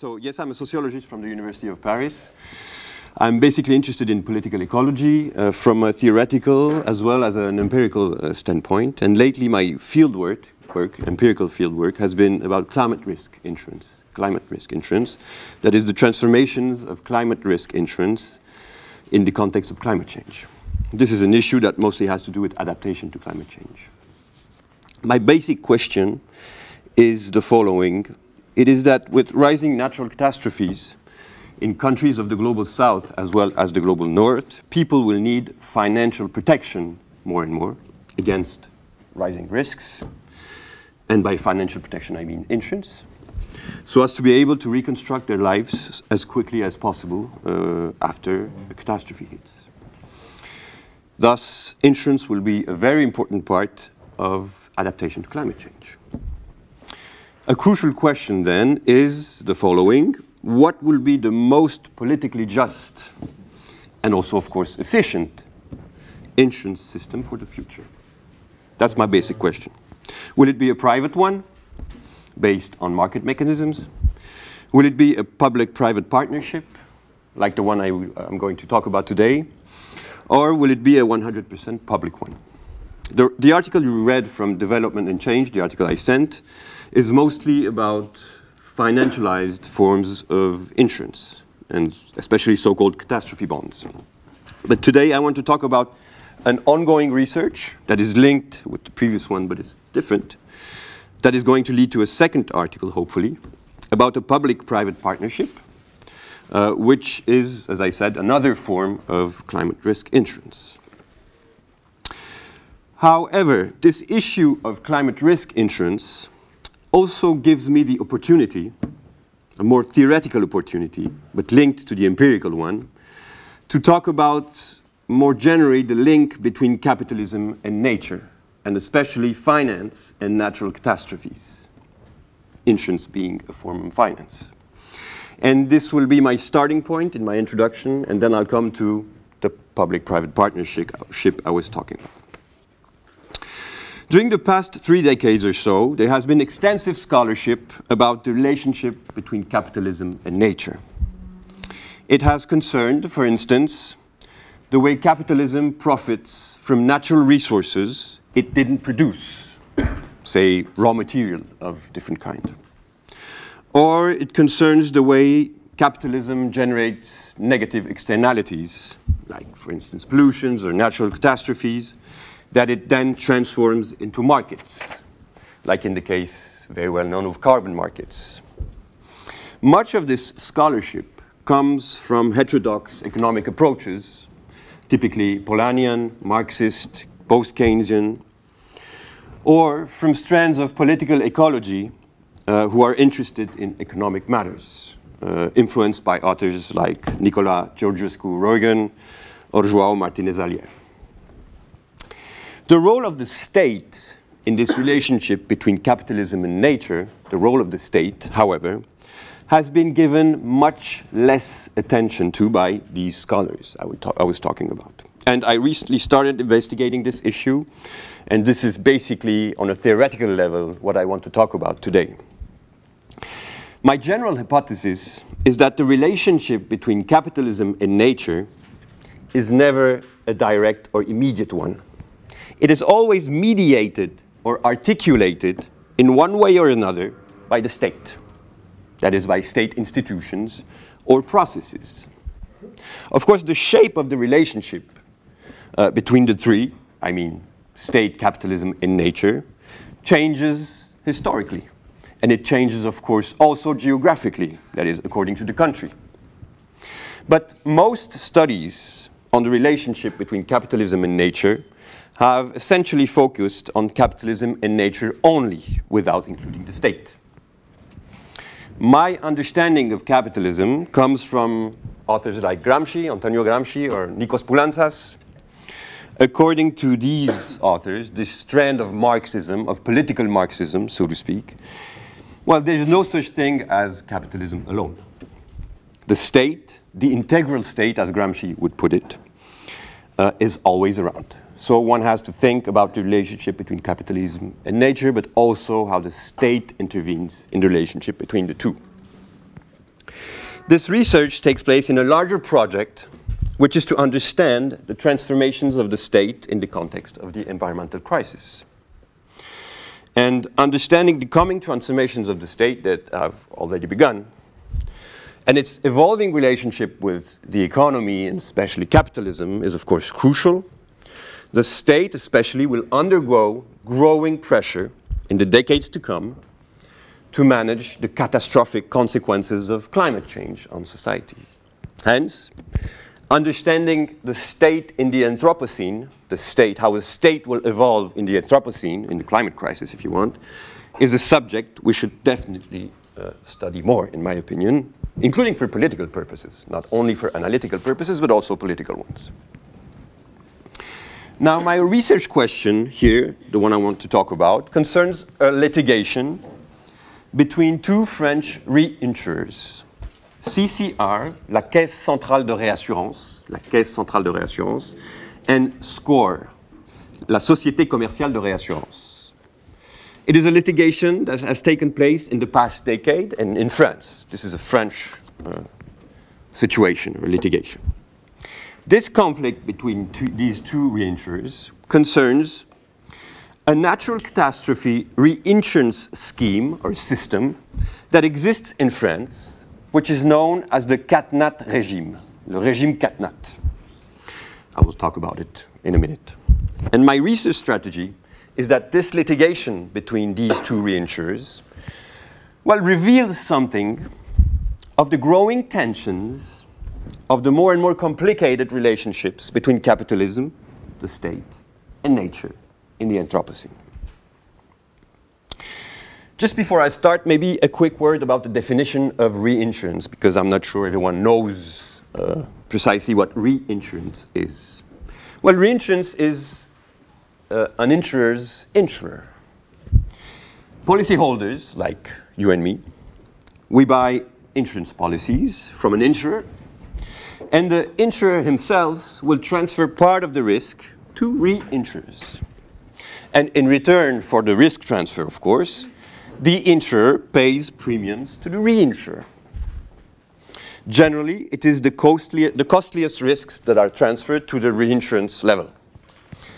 So yes, I'm a sociologist from the University of Paris. I'm basically interested in political ecology uh, from a theoretical as well as an empirical uh, standpoint. And lately my fieldwork, work, empirical fieldwork, has been about climate risk insurance. Climate risk insurance, that is the transformations of climate risk insurance in the context of climate change. This is an issue that mostly has to do with adaptation to climate change. My basic question is the following it is that with rising natural catastrophes in countries of the global south as well as the global north, people will need financial protection more and more against rising risks. And by financial protection, I mean insurance, so as to be able to reconstruct their lives as quickly as possible uh, after a catastrophe hits. Thus, insurance will be a very important part of adaptation to climate change. A crucial question then is the following. What will be the most politically just and also, of course, efficient insurance system for the future? That's my basic question. Will it be a private one based on market mechanisms? Will it be a public-private partnership like the one I, am going to talk about today? Or will it be a 100% public one? The, the article you read from Development and Change, the article I sent, is mostly about financialized forms of insurance, and especially so-called catastrophe bonds. But today I want to talk about an ongoing research that is linked with the previous one, but is different, that is going to lead to a second article, hopefully, about a public-private partnership, uh, which is, as I said, another form of climate risk insurance. However, this issue of climate risk insurance also gives me the opportunity, a more theoretical opportunity, but linked to the empirical one, to talk about more generally the link between capitalism and nature, and especially finance and natural catastrophes, insurance being a form of finance. And this will be my starting point in my introduction, and then I'll come to the public-private partnership ship I was talking about. During the past three decades or so, there has been extensive scholarship about the relationship between capitalism and nature. It has concerned, for instance, the way capitalism profits from natural resources it didn't produce, say, raw material of different kind. Or it concerns the way capitalism generates negative externalities, like, for instance, pollutions or natural catastrophes, that it then transforms into markets, like in the case very well known of carbon markets. Much of this scholarship comes from heterodox economic approaches, typically Polanyian, Marxist, post-Keynesian, or from strands of political ecology uh, who are interested in economic matters, uh, influenced by authors like Nicolas Georgescu-Roegen or Joan Martinez Alier. The role of the state in this relationship between capitalism and nature, the role of the state, however, has been given much less attention to by these scholars I, I, was talking about. And I recently started investigating this issue, and this is basically, on a theoretical level, what I want to talk about today. My general hypothesis is that the relationship between capitalism and nature is never a direct or immediate one. It is always mediated or articulated in one way or another by the state, that is, by state institutions or processes. Of course, the shape of the relationship uh, between the three, I mean, state, capitalism, and nature, changes historically. And it changes, of course, also geographically, that is, according to the country. But most studies on the relationship between capitalism and nature have essentially focused on capitalism and nature only, without including the state. My understanding of capitalism comes from authors like Gramsci, Antonio Gramsci, or Nikos Poulantzas. According to these authors, this strand of Marxism, of political Marxism, so to speak, well, there's no such thing as capitalism alone. The state, the integral state, as Gramsci would put it, uh, is always around. So one has to think about the relationship between capitalism and nature, but also how the state intervenes in the relationship between the two. This research takes place in a larger project, which is to understand the transformations of the state in the context of the environmental crisis. And understanding the coming transformations of the state that have already begun, and its evolving relationship with the economy, and especially capitalism, is of course crucial. The state, especially, will undergo growing pressure in the decades to come to manage the catastrophic consequences of climate change on society. Hence, understanding the state in the Anthropocene, the state, how a state will evolve in the Anthropocene, in the climate crisis if you want, is a subject we should definitely uh, study more, in my opinion, including for political purposes, not only for analytical purposes, but also political ones. Now, my research question here, the one I want to talk about, concerns a litigation between two French reinsurers, CCR, la Caisse Centrale de Réassurance, la Caisse Centrale de Réassurance, and SCOR, la Société Commerciale de Réassurance. It is a litigation that has taken place in the past decade and in France. This is a French uh, situation or litigation. This conflict between two, these two reinsurers concerns a natural catastrophe reinsurance scheme or system that exists in France, which is known as the CatNat regime, le régime CatNat. I will talk about it in a minute. And my research strategy is that this litigation between these two reinsurers well reveals something of the growing tensions of the more and more complicated relationships between capitalism, the state, and nature in the Anthropocene. Just before I start, maybe a quick word about the definition of reinsurance, because I'm not sure everyone knows uh, precisely what reinsurance is. Well, reinsurance is uh, an insurer's insurer. Policyholders, like you and me, we buy insurance policies from an insurer and the insurer himself will transfer part of the risk to reinsurers. And in return for the risk transfer, of course, the insurer pays premiums to the reinsurer. Generally, it is the, costly, the costliest risks that are transferred to the reinsurance level.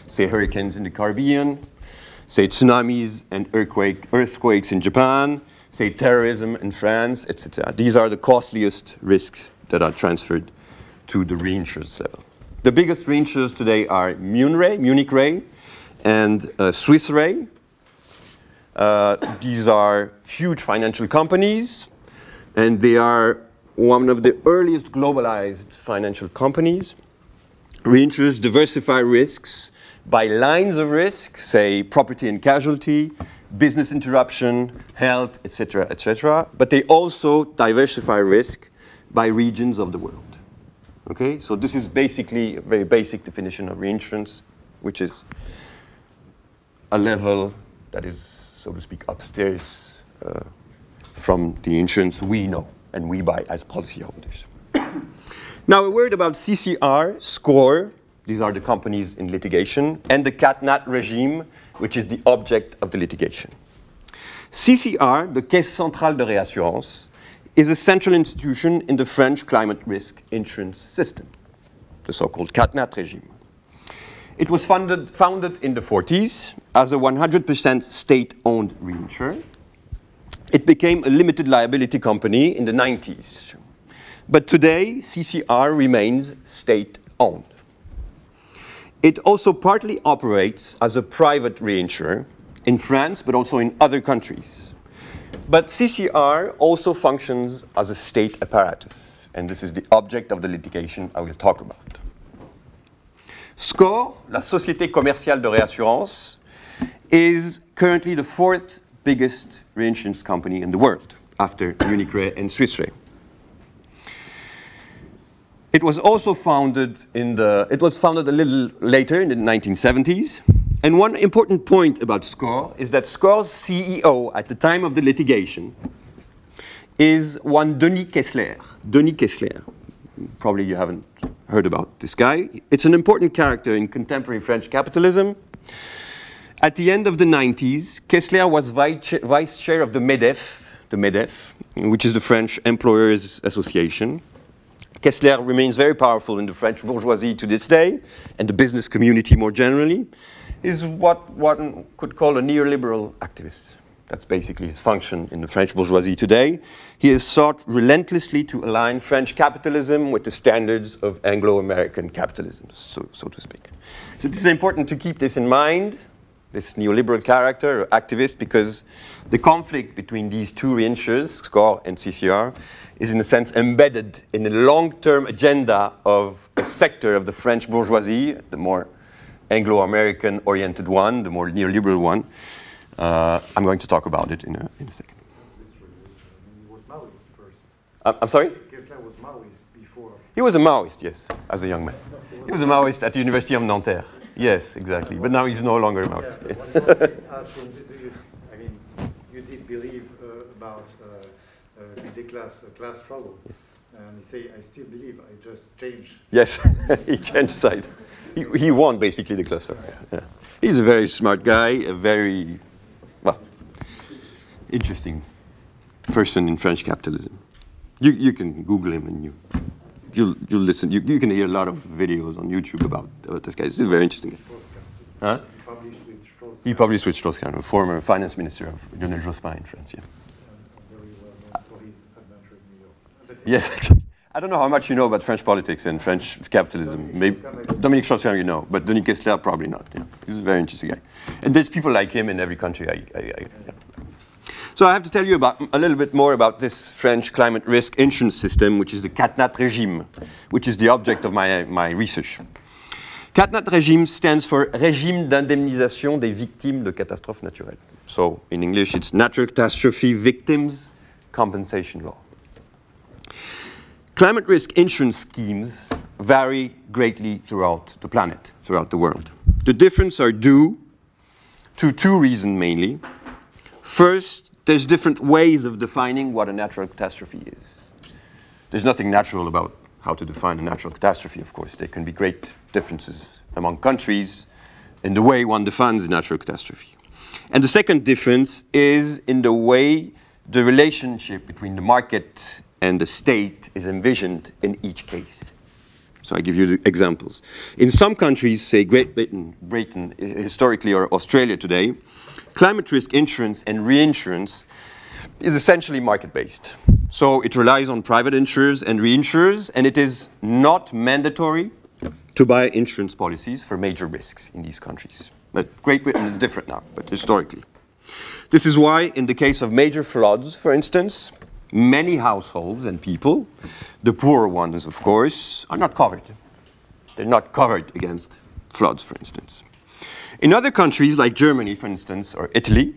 Say hurricanes in the Caribbean, say tsunamis and earthquake, earthquakes in Japan, say terrorism in France, etc. These are the costliest risks that are transferred to the reinsurers level. The biggest reinsurers today are Munre, Munich Re, and uh, Swiss Re. Uh, these are huge financial companies, and they are one of the earliest globalized financial companies. Reinsurers diversify risks by lines of risk, say property and casualty, business interruption, health, etc., etc. But they also diversify risk by regions of the world. Okay, so this is basically a very basic definition of reinsurance, which is a level that is, so to speak, upstairs uh, from the insurance we know and we buy as policyholders. now, a word about CCR, SCOR, these are the companies in litigation, and the CatNat regime, which is the object of the litigation. CCR, the Caisse Centrale de Réassurance, is a central institution in the French climate risk insurance system, the so-called CatNat regime. It was funded, founded in the 40s as a 100% state-owned reinsurer. It became a limited liability company in the 90s. But today, CCR remains state-owned. It also partly operates as a private reinsurer in France, but also in other countries. But CCR also functions as a state apparatus, and this is the object of the litigation I will talk about. SCOR, la Société Commerciale de Réassurance, is currently the fourth biggest reinsurance company in the world, after Munich Re and Swiss Re. It was also founded in the, it was founded a little later in the 1970s, and one important point about SCOR is that SCOR's CEO at the time of the litigation is one Denis Kessler. Denis Kessler. Probably you haven't heard about this guy. It's an important character in contemporary French capitalism. At the end of the 90s, Kessler was vice chair of the MEDEF, the MEDEF, which is the French Employers Association. Kessler remains very powerful in the French bourgeoisie to this day, and the business community more generally, is what one could call a neoliberal activist. That's basically his function in the French bourgeoisie today. He has sought relentlessly to align French capitalism with the standards of Anglo-American capitalism, so, so to speak. So it is important to keep this in mind, this neoliberal character, activist, because the conflict between these two reinsurers, SCOR and CCR, is in a sense embedded in the long-term agenda of a sector of the French bourgeoisie, the more Anglo-American oriented one, the more neoliberal one, uh, I'm going to talk about it in a, in a second. He was Maoist. Uh, I'm sorry? Kessler was Maoist before. He was a Maoist, yes, as a young man. He was a Maoist at the University of Nanterre. Yes, exactly. But now he's no longer a Maoist. Yeah, one journalist asked him, do you, I mean, you did believe uh, about uh, uh, the class, uh, class struggle. And he say, I still believe, I just changed. Yes, he changed side. He, he won basically the cluster. Yeah. He's a very smart guy, a very, well, interesting person in French capitalism. You, you can Google him and you, you'll, you'll listen. You, you can hear a lot of videos on YouTube about, about this guy. This is very interesting. Huh? He published with Strauss. He published with Strauss-Kahn, a former finance minister of Lionel Jospin in France. Yeah. Very well known for his adventure in New York. Yes, exactly. I don't know how much you know about French politics and French capitalism. Maybe Dominique Strauss-Kahn you know, but Denis Kessler probably not. Yeah. He's a very interesting guy. And there's people like him in every country. I, I, I, yeah. So I have to tell you about a little bit more about this French climate risk insurance system, which is the CatNat regime, which is the object of my, my research. CatNat regime stands for Régime d'indemnisation des victimes de catastrophes naturelles. So in English, it's Natural Catastrophe Victims Compensation Law. Climate risk insurance schemes vary greatly throughout the planet, throughout the world. The differences are due to two reasons mainly. First, there's different ways of defining what a natural catastrophe is. There's nothing natural about how to define a natural catastrophe, of course. There can be great differences among countries in the way one defines a natural catastrophe. And the second difference is in the way the relationship between the market and the state is envisioned in each case. So I give you the examples. In some countries, say Great Britain, Britain historically, or Australia today, climate risk insurance and reinsurance is essentially market-based. So it relies on private insurers and reinsurers, and it is not mandatory to buy insurance policies for major risks in these countries. But Great Britain is different now, but historically. This is why, in the case of major floods, for instance, many households and people, the poorer ones, of course, are not covered. They're not covered against floods, for instance. In other countries, like Germany, for instance, or Italy,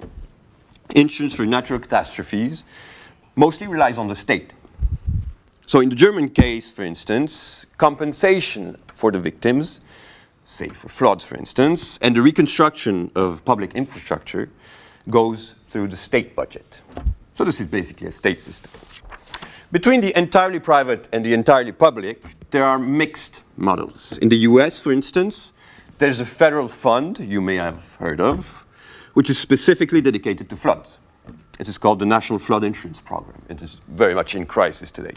insurance for natural catastrophes mostly relies on the state. So in the German case, for instance, compensation for the victims, say for floods, for instance, and the reconstruction of public infrastructure goes through the state budget. So this is basically a state system. Between the entirely private and the entirely public, there are mixed models. In the US, for instance, there's a federal fund you may have heard of, which is specifically dedicated to floods. It is called the National Flood Insurance Program. It is very much in crisis today.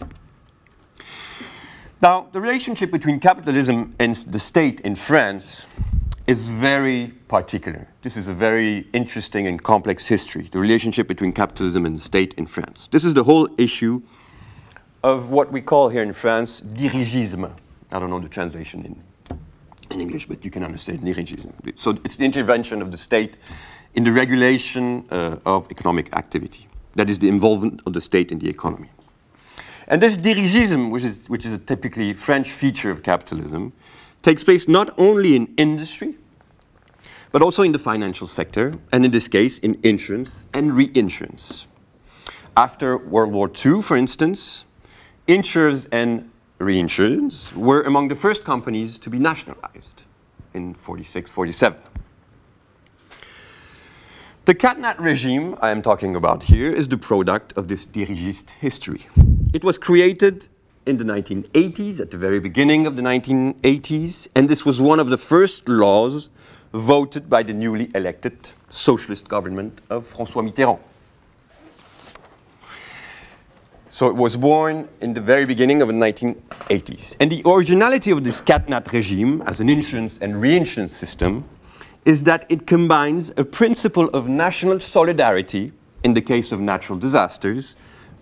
Now, the relationship between capitalism and the state in France is very particular. This is a very interesting and complex history, the relationship between capitalism and the state in France. This is the whole issue of what we call here in France dirigisme. I don't know the translation in, in English, but you can understand dirigisme. So it's the intervention of the state in the regulation uh, of economic activity. That is the involvement of the state in the economy. And this dirigisme, which is, which is a typically French feature of capitalism, takes place not only in industry, but also in the financial sector, and in this case, in insurance and reinsurance. After World War II, for instance, insurers and reinsurance were among the first companies to be nationalized in 46, 47. The CatNat regime I am talking about here is the product of this dirigist history. It was created in the 1980s, at the very beginning of the 1980s, and this was one of the first laws voted by the newly elected socialist government of François Mitterrand. So it was born in the very beginning of the 1980s. And the originality of this CatNat regime as an insurance and reinsurance system is that it combines a principle of national solidarity in the case of natural disasters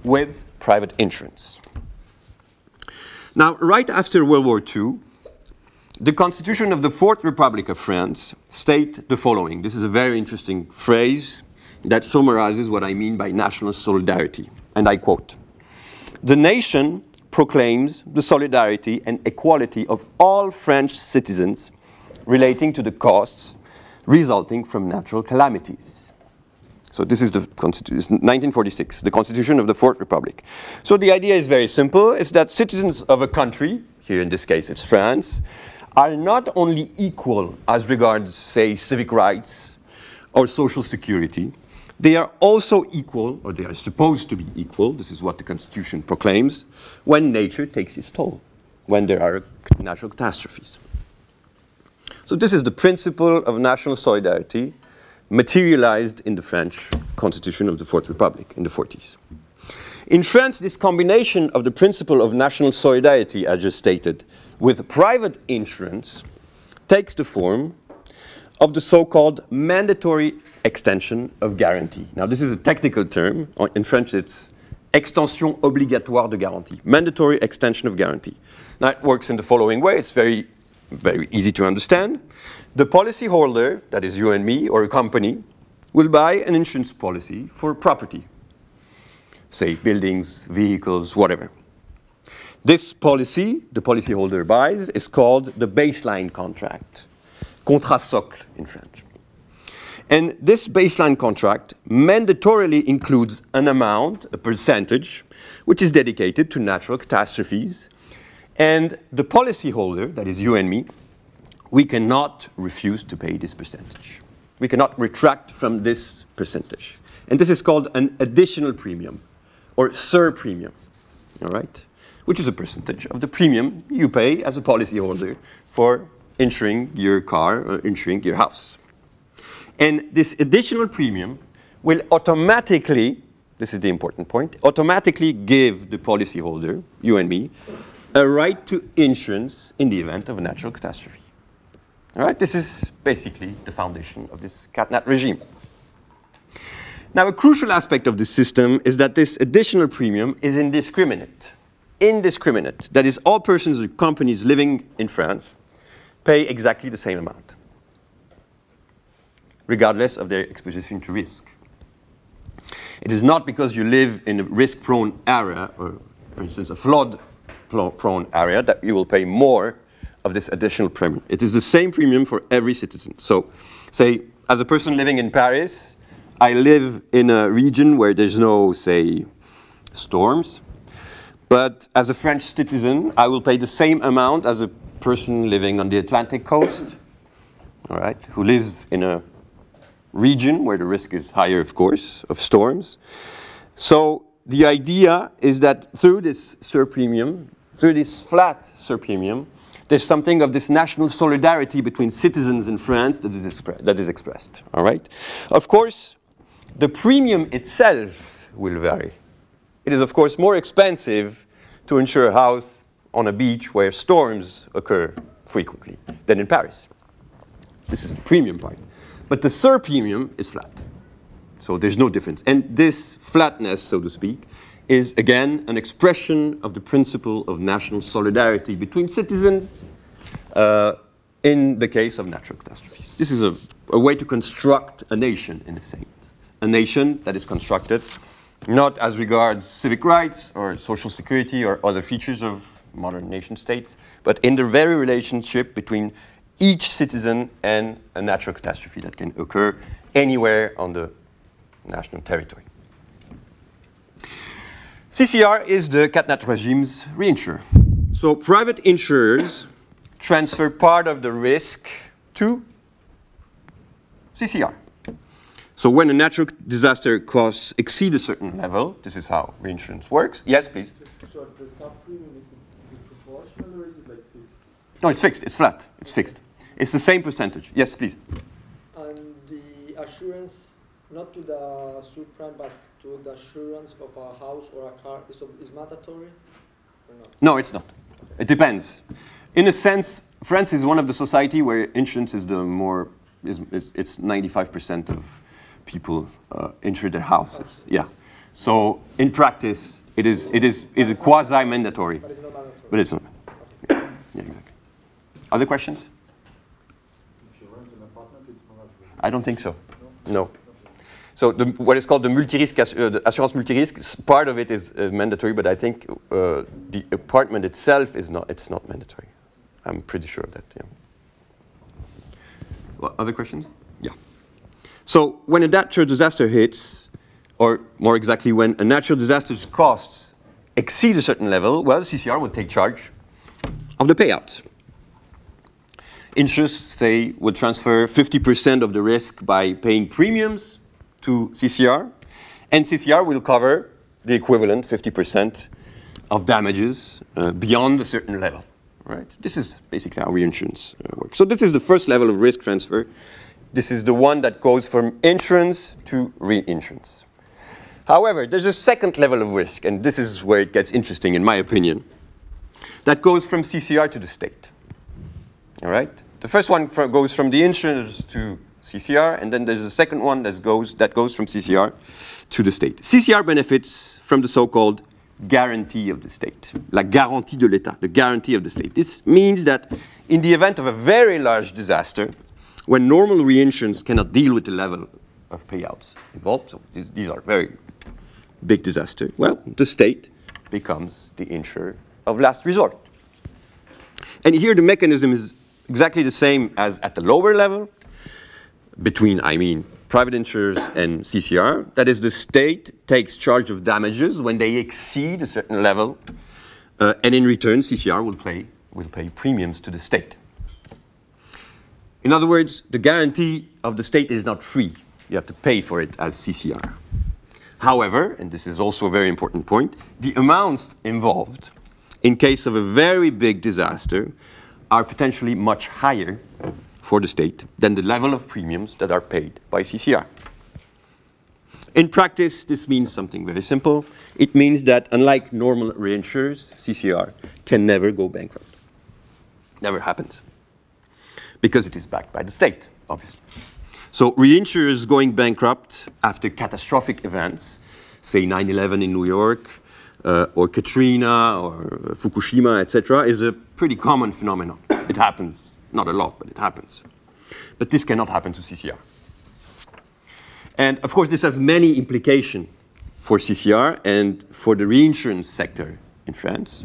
with private insurance. Now, right after World War II, the Constitution of the Fourth Republic of France state the following. This is a very interesting phrase that summarizes what I mean by national solidarity. And I quote The nation proclaims the solidarity and equality of all French citizens relating to the costs resulting from natural calamities. So this is the Constitution, 1946, the Constitution of the Fourth Republic. So the idea is very simple, it's that citizens of a country, here in this case it's France, are not only equal as regards, say, civic rights or social security, they are also equal, or they are supposed to be equal, this is what the Constitution proclaims, when nature takes its toll, when there are natural catastrophes. So this is the principle of national solidarity materialized in the French Constitution of the Fourth Republic in the 40s. In France, this combination of the principle of national solidarity, as just stated, with private insurance takes the form of the so-called mandatory extension of guarantee. Now, this is a technical term. In French, it's extension obligatoire de garantie, mandatory extension of guarantee. Now, it works in the following way. It's very, very easy to understand. The policyholder, that is you and me, or a company, will buy an insurance policy for property, say buildings, vehicles, whatever. This policy, the policyholder buys, is called the baseline contract, contrat socle in French. And this baseline contract mandatorily includes an amount, a percentage, which is dedicated to natural catastrophes. And the policyholder, that is you and me, we cannot refuse to pay this percentage. We cannot retract from this percentage. And this is called an additional premium or sur premium, all right? Which is a percentage of the premium you pay as a policyholder for insuring your car or insuring your house. And this additional premium will automatically, this is the important point, automatically give the policyholder, you and me, a right to insurance in the event of a natural catastrophe. All right, this is basically the foundation of this CatNat regime. Now, a crucial aspect of this system is that this additional premium is indiscriminate. Indiscriminate. That is, all persons or companies living in France pay exactly the same amount regardless of their exposition to risk. It is not because you live in a risk-prone area, or for instance, a flood-prone area, that you will pay more of this additional premium. It is the same premium for every citizen. So, say, as a person living in Paris, I live in a region where there's no, say, storms. But as a French citizen, I will pay the same amount as a person living on the Atlantic coast, all right, who lives in a region where the risk is higher, of course, of storms. So the idea is that through this surpremium, through this flat surpremium, there's something of this national solidarity between citizens in France that is, that is expressed. All right? Of course, the premium itself will vary. It is, of course, more expensive to insure a house on a beach where storms occur frequently than in Paris. This is the premium part. But the surpremium is flat. So there's no difference. And this flatness, so to speak, is again an expression of the principle of national solidarity between citizens uh, in the case of natural catastrophes. This is a, a, way to construct a nation, in a sense. A nation that is constructed not as regards civic rights or social security or other features of modern nation states, but in the very relationship between each citizen and a natural catastrophe that can occur anywhere on the national territory. CCR is the CatNat regime's reinsurer. So private insurers transfer part of the risk to CCR. So when a natural disaster costs exceed a certain level, this is how reinsurance works. Yes, please. So the sub-premium is, is it proportional or is it like fixed? No, it's fixed. It's flat. It's fixed. It's the same percentage. Yes, please. And the assurance not to the subprime, but to the assurance of a house or a car is, is mandatory or not? No, it's not. It depends. In a sense, France is one of the society where insurance is the more, is, is it's 95% of people uh, insure their houses. Yeah. So in practice, it is, it is, it is quasi-mandatory, But it's not mandatory. but it's not. Yeah, exactly. Other questions? If you rent an apartment, it's mandatory. I don't think so. No. So the, what is called the multi-risk, uh, assurance multi-risk, part of it is uh, mandatory, but I think uh, the apartment itself is not, it's not mandatory. I'm pretty sure of that, yeah. Well, other questions? Yeah. So when a natural disaster hits, or more exactly when a natural disaster's costs exceed a certain level, well, CCR will take charge of the payout. Insurers, say, will transfer 50% of the risk by paying premiums to CCR, and CCR will cover the equivalent 50% of damages uh, beyond a certain level. Right? This is basically how reinsurance uh, works. So this is the first level of risk transfer. This is the one that goes from insurance to reinsurance. However, there's a second level of risk, and this is where it gets interesting, in my opinion, that goes from CCR to the state. All right? The first one goes from the insurers to CCR, and then there's a second one that goes, that goes from CCR to the state. CCR benefits from the so-called guarantee of the state, la garantie de l'État, the guarantee of the state. This means that in the event of a very large disaster, when normal reinsurance cannot deal with the level of payouts involved, so these, these are very big disaster, well, the state becomes the insurer of last resort. And here the mechanism is exactly the same as at the lower level between, I mean, private insurers and CCR. That is, the state takes charge of damages when they exceed a certain level, uh, and in return, CCR will pay, will pay premiums to the state. In other words, the guarantee of the state is not free. You have to pay for it as CCR. However, and this is also a very important point, the amounts involved in case of a very big disaster are potentially much higher for the state than the level of premiums that are paid by CCR. In practice, this means something very simple. It means that unlike normal reinsurers, CCR can never go bankrupt. Never happens. Because it is backed by the state, obviously. So reinsurers going bankrupt after catastrophic events, say 9/11 in New York, uh, or Katrina, or Fukushima, etc., is a pretty common phenomenon. It happens, not a lot, but it happens. But this cannot happen to CCR. And of course, this has many implications for CCR and for the reinsurance sector in France.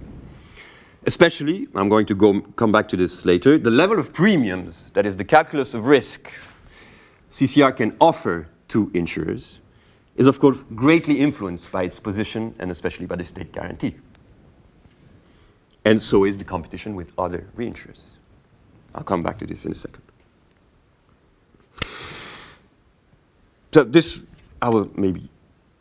Especially, I'm going to go, come back to this later, the level of premiums, that is the calculus of risk CCR can offer to insurers, is of course greatly influenced by its position and especially by the state guarantee. And so is the competition with other reinsurers. I'll come back to this in a second. So this, I will maybe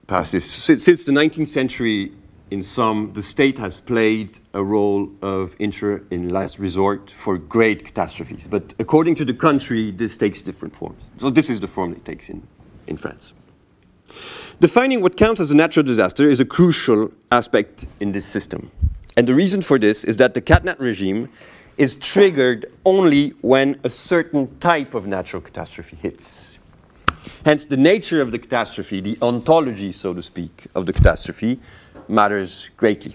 pass this. Since, since the 19th century, in some, the state has played a role of insurer in last resort for great catastrophes. But according to the country, this takes different forms. So this is the form it takes in, in France. Defining what counts as a natural disaster is a crucial aspect in this system. And the reason for this is that the CatNat regime is triggered only when a certain type of natural catastrophe hits. Hence, the nature of the catastrophe, the ontology, so to speak, of the catastrophe, matters greatly.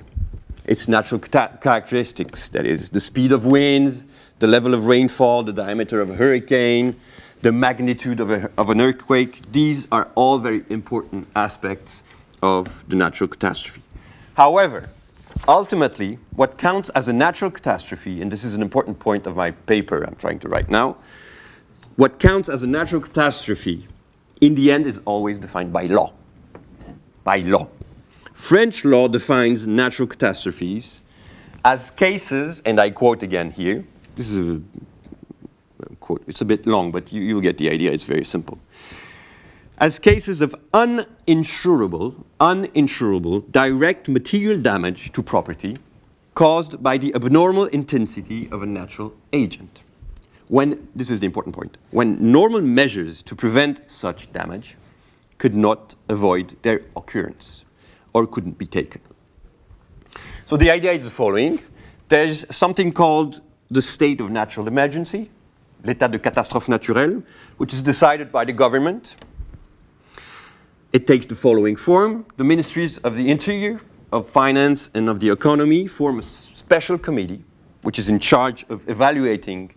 Its natural characteristics, that is, the speed of winds, the level of rainfall, the diameter of a hurricane, the magnitude of, a, of an earthquake, these are all very important aspects of the natural catastrophe. However, ultimately, what counts as a natural catastrophe, and this is an important point of my paper I'm trying to write now, what counts as a natural catastrophe in the end is always defined by law. By law. French law defines natural catastrophes as cases, and I quote again here. This is a quote, it's a bit long, but you, you'll get the idea. It's very simple. As cases of uninsurable, uninsurable direct material damage to property caused by the abnormal intensity of a natural agent when, this is the important point, when normal measures to prevent such damage could not avoid their occurrence or couldn't be taken. So the idea is the following. There's something called the state of natural emergency, l'état de catastrophe naturelle, which is decided by the government. It takes the following form. The ministries of the interior, of finance, and of the economy form a special committee which is in charge of evaluating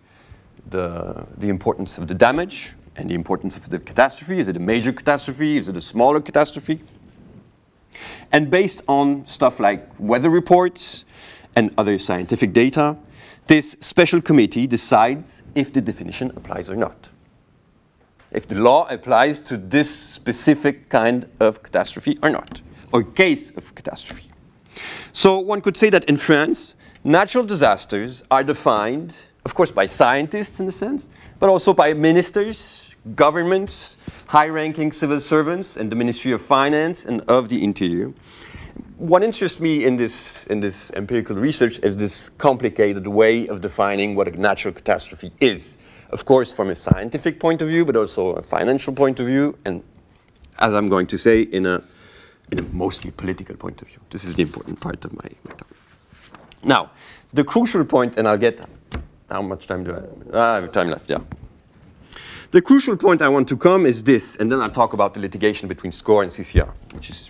the, the importance of the damage and the importance of the catastrophe. Is it a major catastrophe? Is it a smaller catastrophe? And based on stuff like weather reports and other scientific data, this special committee decides if the definition applies or not. If the law applies to this specific kind of catastrophe or not, or case of catastrophe. So one could say that in France, natural disasters are defined, of course, by scientists in a sense, but also by ministers, governments, high-ranking civil servants, and the Ministry of Finance and of the Interior. What interests me in this, in this empirical research is this complicated way of defining what a natural catastrophe is. Of course, from a scientific point of view, but also a financial point of view, and as I'm going to say, in a, in a mostly political point of view. This is the important part of my, my talk. Now, the crucial point, and I'll get, how much time do I have? Ah, I have time left, yeah. The crucial point I want to come is this, and then I'll talk about the litigation between SCOR and CCR, which is,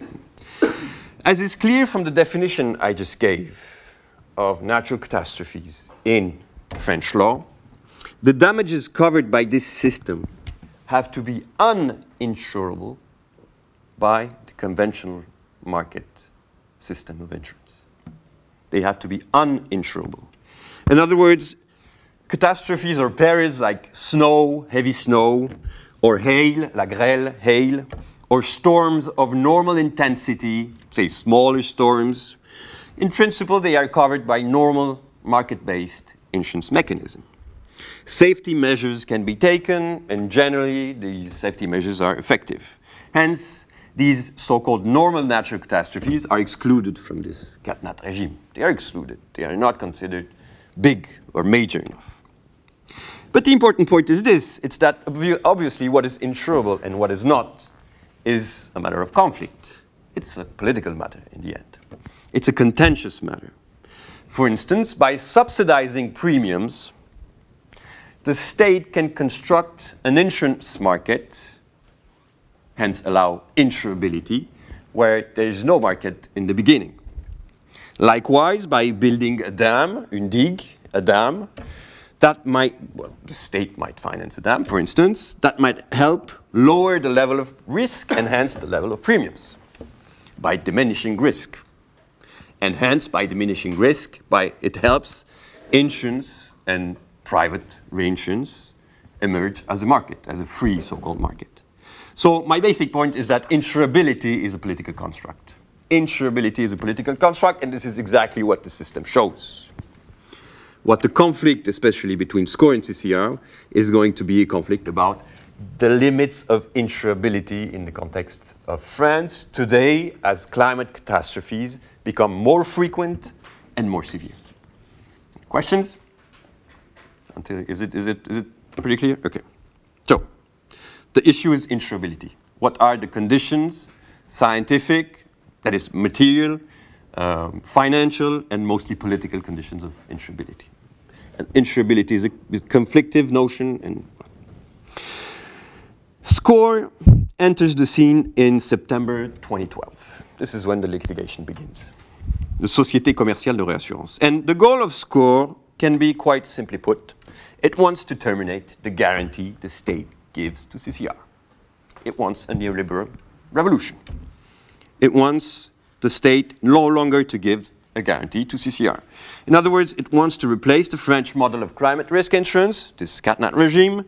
as is clear from the definition I just gave of natural catastrophes in French law, the damages covered by this system have to be uninsurable by the conventional market system of insurance. They have to be uninsurable. In other words, catastrophes or perils like snow, heavy snow, or hail, la grêle, hail, or storms of normal intensity, say smaller storms, in principle they are covered by normal market-based insurance mechanism. Safety measures can be taken, and generally these safety measures are effective. Hence, these so-called normal natural catastrophes are excluded from this CatNat regime. They are excluded. They are not considered big or major enough. But the important point is this, it's that obviously what is insurable and what is not is a matter of conflict. It's a political matter in the end. It's a contentious matter. For instance, by subsidizing premiums, the state can construct an insurance market hence allow insurability, where there is no market in the beginning. Likewise, by building a dam, une digue, a dam, that might, well, the state might finance a dam, for instance, that might help lower the level of risk and hence the level of premiums by diminishing risk. And hence, by diminishing risk, by, it helps insurance and private reinsurance emerge as a market, as a free so-called market. So my basic point is that insurability is a political construct. Insurability is a political construct, and this is exactly what the system shows. What the conflict, especially between SCOR and CCR, is going to be a conflict about the limits of insurability in the context of France today as climate catastrophes become more frequent and more severe. Questions? Until, is, it, is, it, is it pretty clear? Okay. So, the issue is insurability. What are the conditions, scientific, that is material, um, financial, and mostly political conditions of insurability? And insurability is a, is conflictive notion. And SCOR enters the scene in September 2012. This is when the litigation begins. The Société Commerciale de Réassurance. And the goal of SCOR can be quite simply put. It wants to terminate the guarantee the state gives to CCR. It wants a neoliberal revolution. It wants the state no longer to give a guarantee to CCR. In other words, it wants to replace the French model of climate risk insurance, this CatNat regime,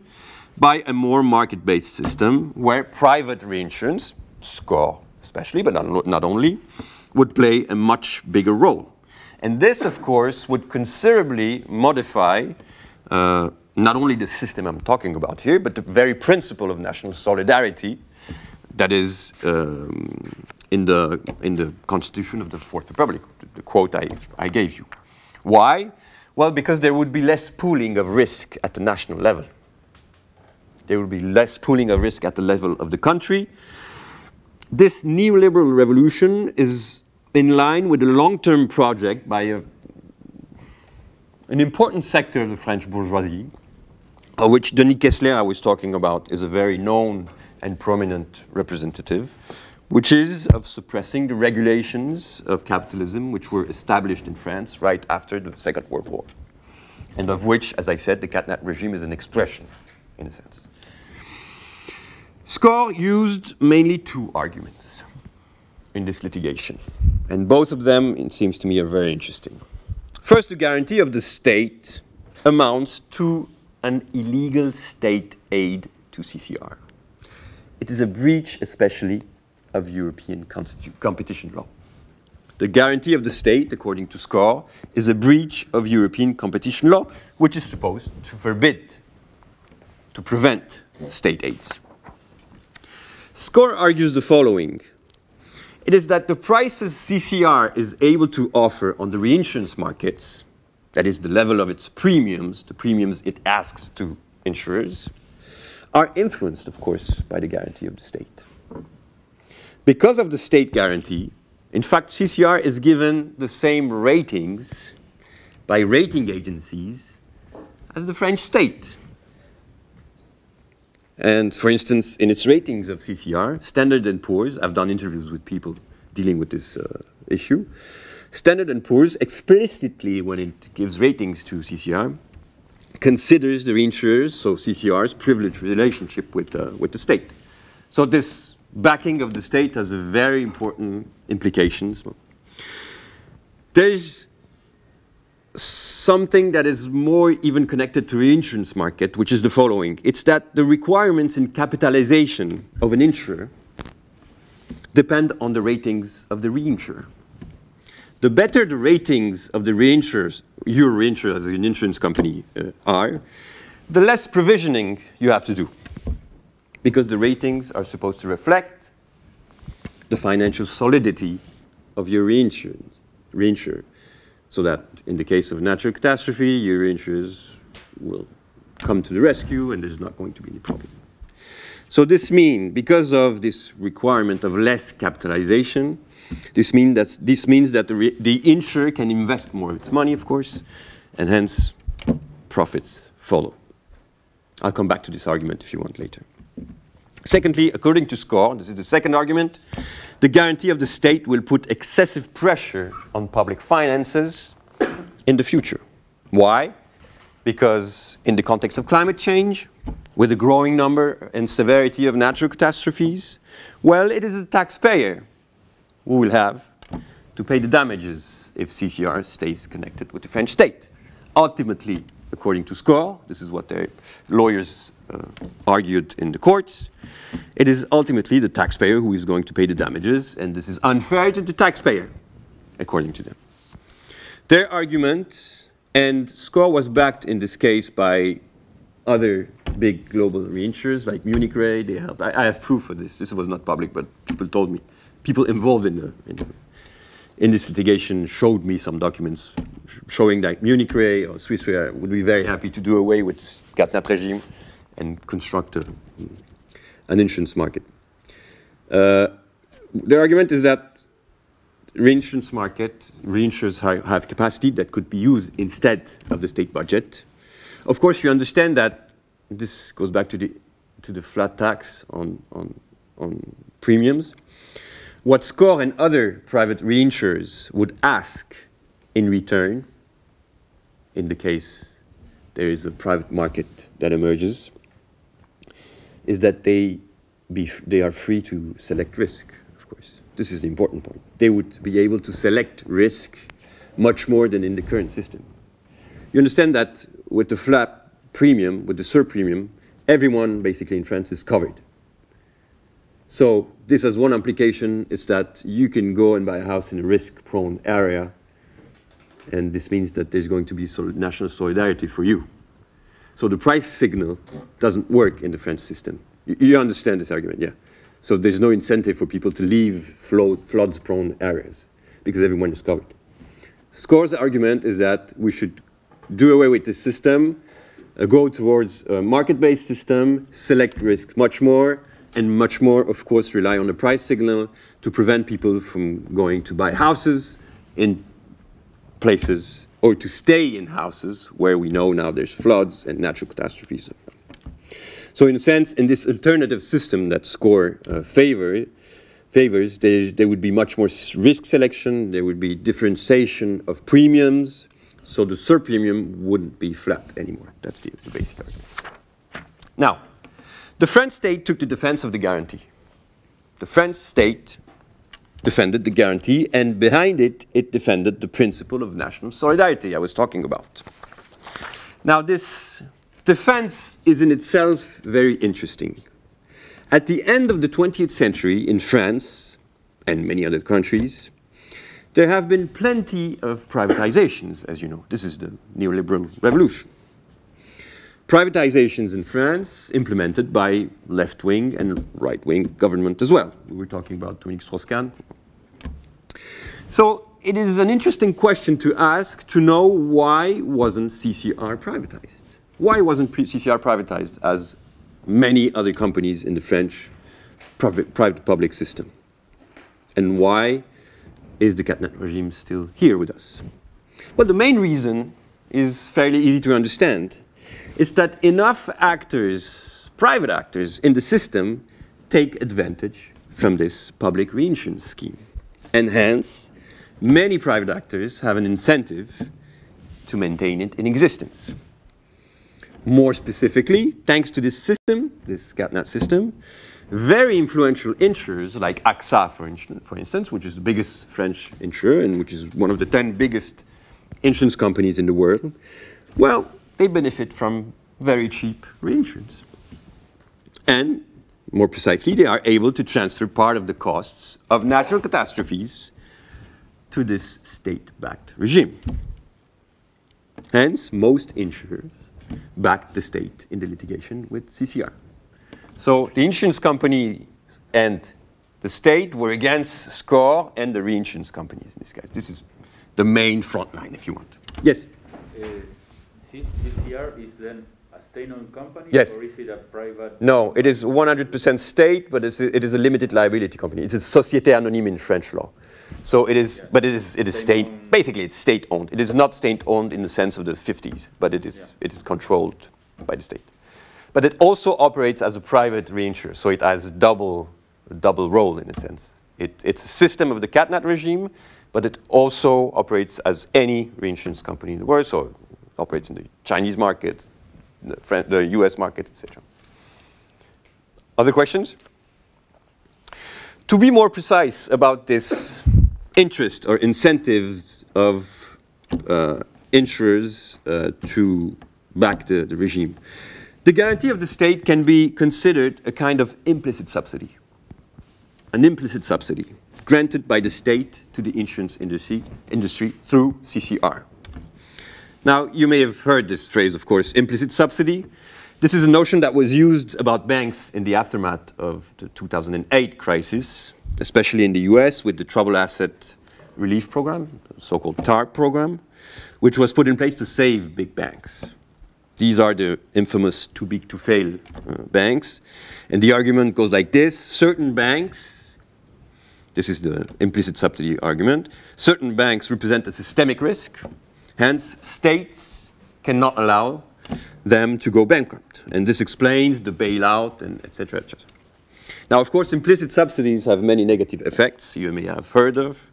by a more market-based system where private reinsurance, SCOR especially, but not, not only, would play a much bigger role. And this, of course, would considerably modify uh, not only the system I'm talking about here, but the very principle of national solidarity that is um, in, the, in the constitution of the Fourth Republic, the quote I, I gave you. Why? Well, because there would be less pooling of risk at the national level. There would be less pooling of risk at the level of the country. this neoliberal revolution is in line with a long-term project by a, an important sector of the French bourgeoisie, of which Denis Kessler I was talking about is a very known and prominent representative, which is of suppressing the regulations of capitalism which were established in France right after the Second World War, and of which, as I said, the CatNat regime is an expression, in a sense. SCOR used mainly two arguments in this litigation, and both of them, it seems to me, are very interesting. First, the guarantee of the state amounts to an illegal state aid to CCR. It is a breach, especially, of European competition law. The guarantee of the state, according to SCOR, is a breach of European competition law, which is supposed to forbid, to prevent state aids. SCOR argues the following. It is that the prices CCR is able to offer on the reinsurance markets, that is the level of its premiums, the premiums it asks to insurers, are influenced, of course, by the guarantee of the state. Because of the state guarantee, in fact, CCR is given the same ratings by rating agencies as the French state. And for instance, in its ratings of CCR, Standard & Poor's, I've done interviews with people dealing with this uh, issue, Standard & Poor's explicitly, when it gives ratings to CCR, considers the reinsurers, so CCR's privileged relationship with, uh, with the state. So this backing of the state has a very important implications. There's something that is more even connected to the insurance market, which is the following. It's that the requirements in capitalization of an insurer depend on the ratings of the reinsurer. The better the ratings of the reinsurers, your reinsurer as an insurance company uh, are, the less provisioning you have to do because the ratings are supposed to reflect the financial solidity of your reinsurance, reinsurer. So that in the case of natural catastrophe, your reinsurers will come to the rescue and there's not going to be any problem. So this means, because of this requirement of less capitalization, this, mean this means that the, the insurer can invest more of its money, of course, and hence profits follow. I'll come back to this argument if you want later. Secondly, according to SCOR, this is the second argument, the guarantee of the state will put excessive pressure on public finances in the future. Why? Because in the context of climate change, with the growing number and severity of natural catastrophes, well, it is the taxpayer who will have to pay the damages if CCR stays connected with the French state. Ultimately, according to SCOR, this is what their lawyers uh, argued in the courts, it is ultimately the taxpayer who is going to pay the damages, and this is unfair to the taxpayer, according to them. Their argument, and SCOR was backed in this case by other big global reinsurers like Munich Re, they helped. I, I, have proof for this. This was not public, but people told me. People involved in, the, in, the, in this litigation showed me some documents showing that Munich Re or Swiss Re would be very happy to do away with CatNat regime and construct a, an insurance market. Uh, the argument is that reinsurance market, reinsurers have capacity that could be used instead of the state budget. Of course, you understand that this goes back to the, to the flat tax on, on, on premiums. What SCOR and other private reinsurers would ask in return, in the case there is a private market that emerges, is that they, be, they are free to select risk, of course. This is the important point. They would be able to select risk much more than in the current system. You understand that with the flat premium, with the sur premium, everyone basically in France is covered. So this has one implication, is that you can go and buy a house in a risk-prone area, and this means that there's going to be sort of national solidarity for you. So the price signal doesn't work in the French system. You, you understand this argument, yeah? So there's no incentive for people to leave floods-prone areas because everyone is covered. SCOR's argument is that we should do away with this system, uh, go towards a market-based system, select risk much more, and much more, of course, rely on the price signal to prevent people from going to buy houses in places or to stay in houses where we know now there's floods and natural catastrophes. So in a sense, in this alternative system that SCOR uh, favor, favors, there, there would be much more risk selection, there would be differentiation of premiums, so the surpremium wouldn't be flat anymore. That's the, the basic argument. Now, the French state took the defense of the guarantee. The French state defended the guarantee, and behind it, it defended the principle of national solidarity I was talking about. Now, this defense is in itself very interesting. At the end of the 20th century in France and many other countries, there have been plenty of privatizations, as you know. This is the neoliberal revolution. Privatizations in France implemented by left-wing and right-wing government as well. We were talking about Dominique Strauss-Kahn. So it is an interesting question to ask to know why wasn't CCR privatized? Why wasn't CCR privatized as many other companies in the French private-public system? And why is the CatNat regime still here with us? Well, the main reason is fairly easy to understand. It's that enough actors, private actors in the system, take advantage from this public reinsurance scheme. And hence, many private actors have an incentive to maintain it in existence. More specifically, thanks to this system, this CatNat system, very influential insurers like AXA, for, for instance, which is the biggest French insurer and which is one of the 10 biggest insurance companies in the world, well, they benefit from very cheap reinsurance. And more precisely, they are able to transfer part of the costs of natural catastrophes to this state-backed regime. Hence, most insurers backed the state in the litigation with CCR. So the insurance company and the state were against SCOR and the reinsurance companies in this case. This is the main front line, if you want. Yes? Uh, CCR is then a state-owned company? Yes. Or is it a private? No, it is 100% state, but it's it is a limited liability company. It's a société anonyme in French law. So it is, yeah. but it is, it is state, state basically it's state owned. It is not state owned in the sense of the 50s, but it is, yeah. it is controlled by the state. But it also operates as a private reinsurer, so it has a double, a double role in a sense. It, it's a system of the CatNat regime, but it also operates as any reinsurance company in the world, so operates in the Chinese market, the, the US market, etc. Other questions? To be more precise about this interest or incentives of uh, insurers uh, to back the, the regime, the guarantee of the state can be considered a kind of implicit subsidy, an implicit subsidy granted by the state to the insurance industry, industry through CCR. Now, you may have heard this phrase, of course, implicit subsidy. This is a notion that was used about banks in the aftermath of the 2008 crisis, especially in the US with the Troubled Asset Relief Program, so-called TARP program, which was put in place to save big banks. These are the infamous too big to fail uh, banks. And the argument goes like this. Certain banks, this is the implicit subsidy argument, certain banks represent a systemic risk. Hence, states cannot allow them to go bankrupt. And this explains the bailout and et cetera, et cetera. Now, of course, implicit subsidies have many negative effects you may have heard of.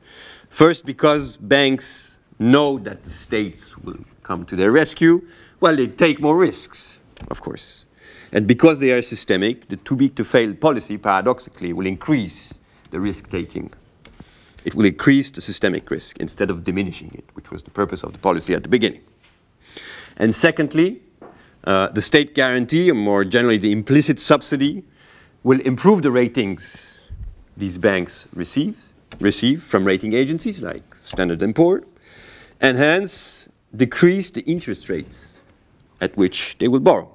First, because banks know that the states will come to their rescue, well, they take more risks, of course. And because they are systemic, the too big to fail policy, paradoxically, will increase the risk taking. It will increase the systemic risk instead of diminishing it, which was the purpose of the policy at the beginning. And secondly, uh, the state guarantee, or more generally the implicit subsidy, will improve the ratings these banks receive, receive from rating agencies like Standard & Poor, and hence decrease the interest rates at which they will borrow.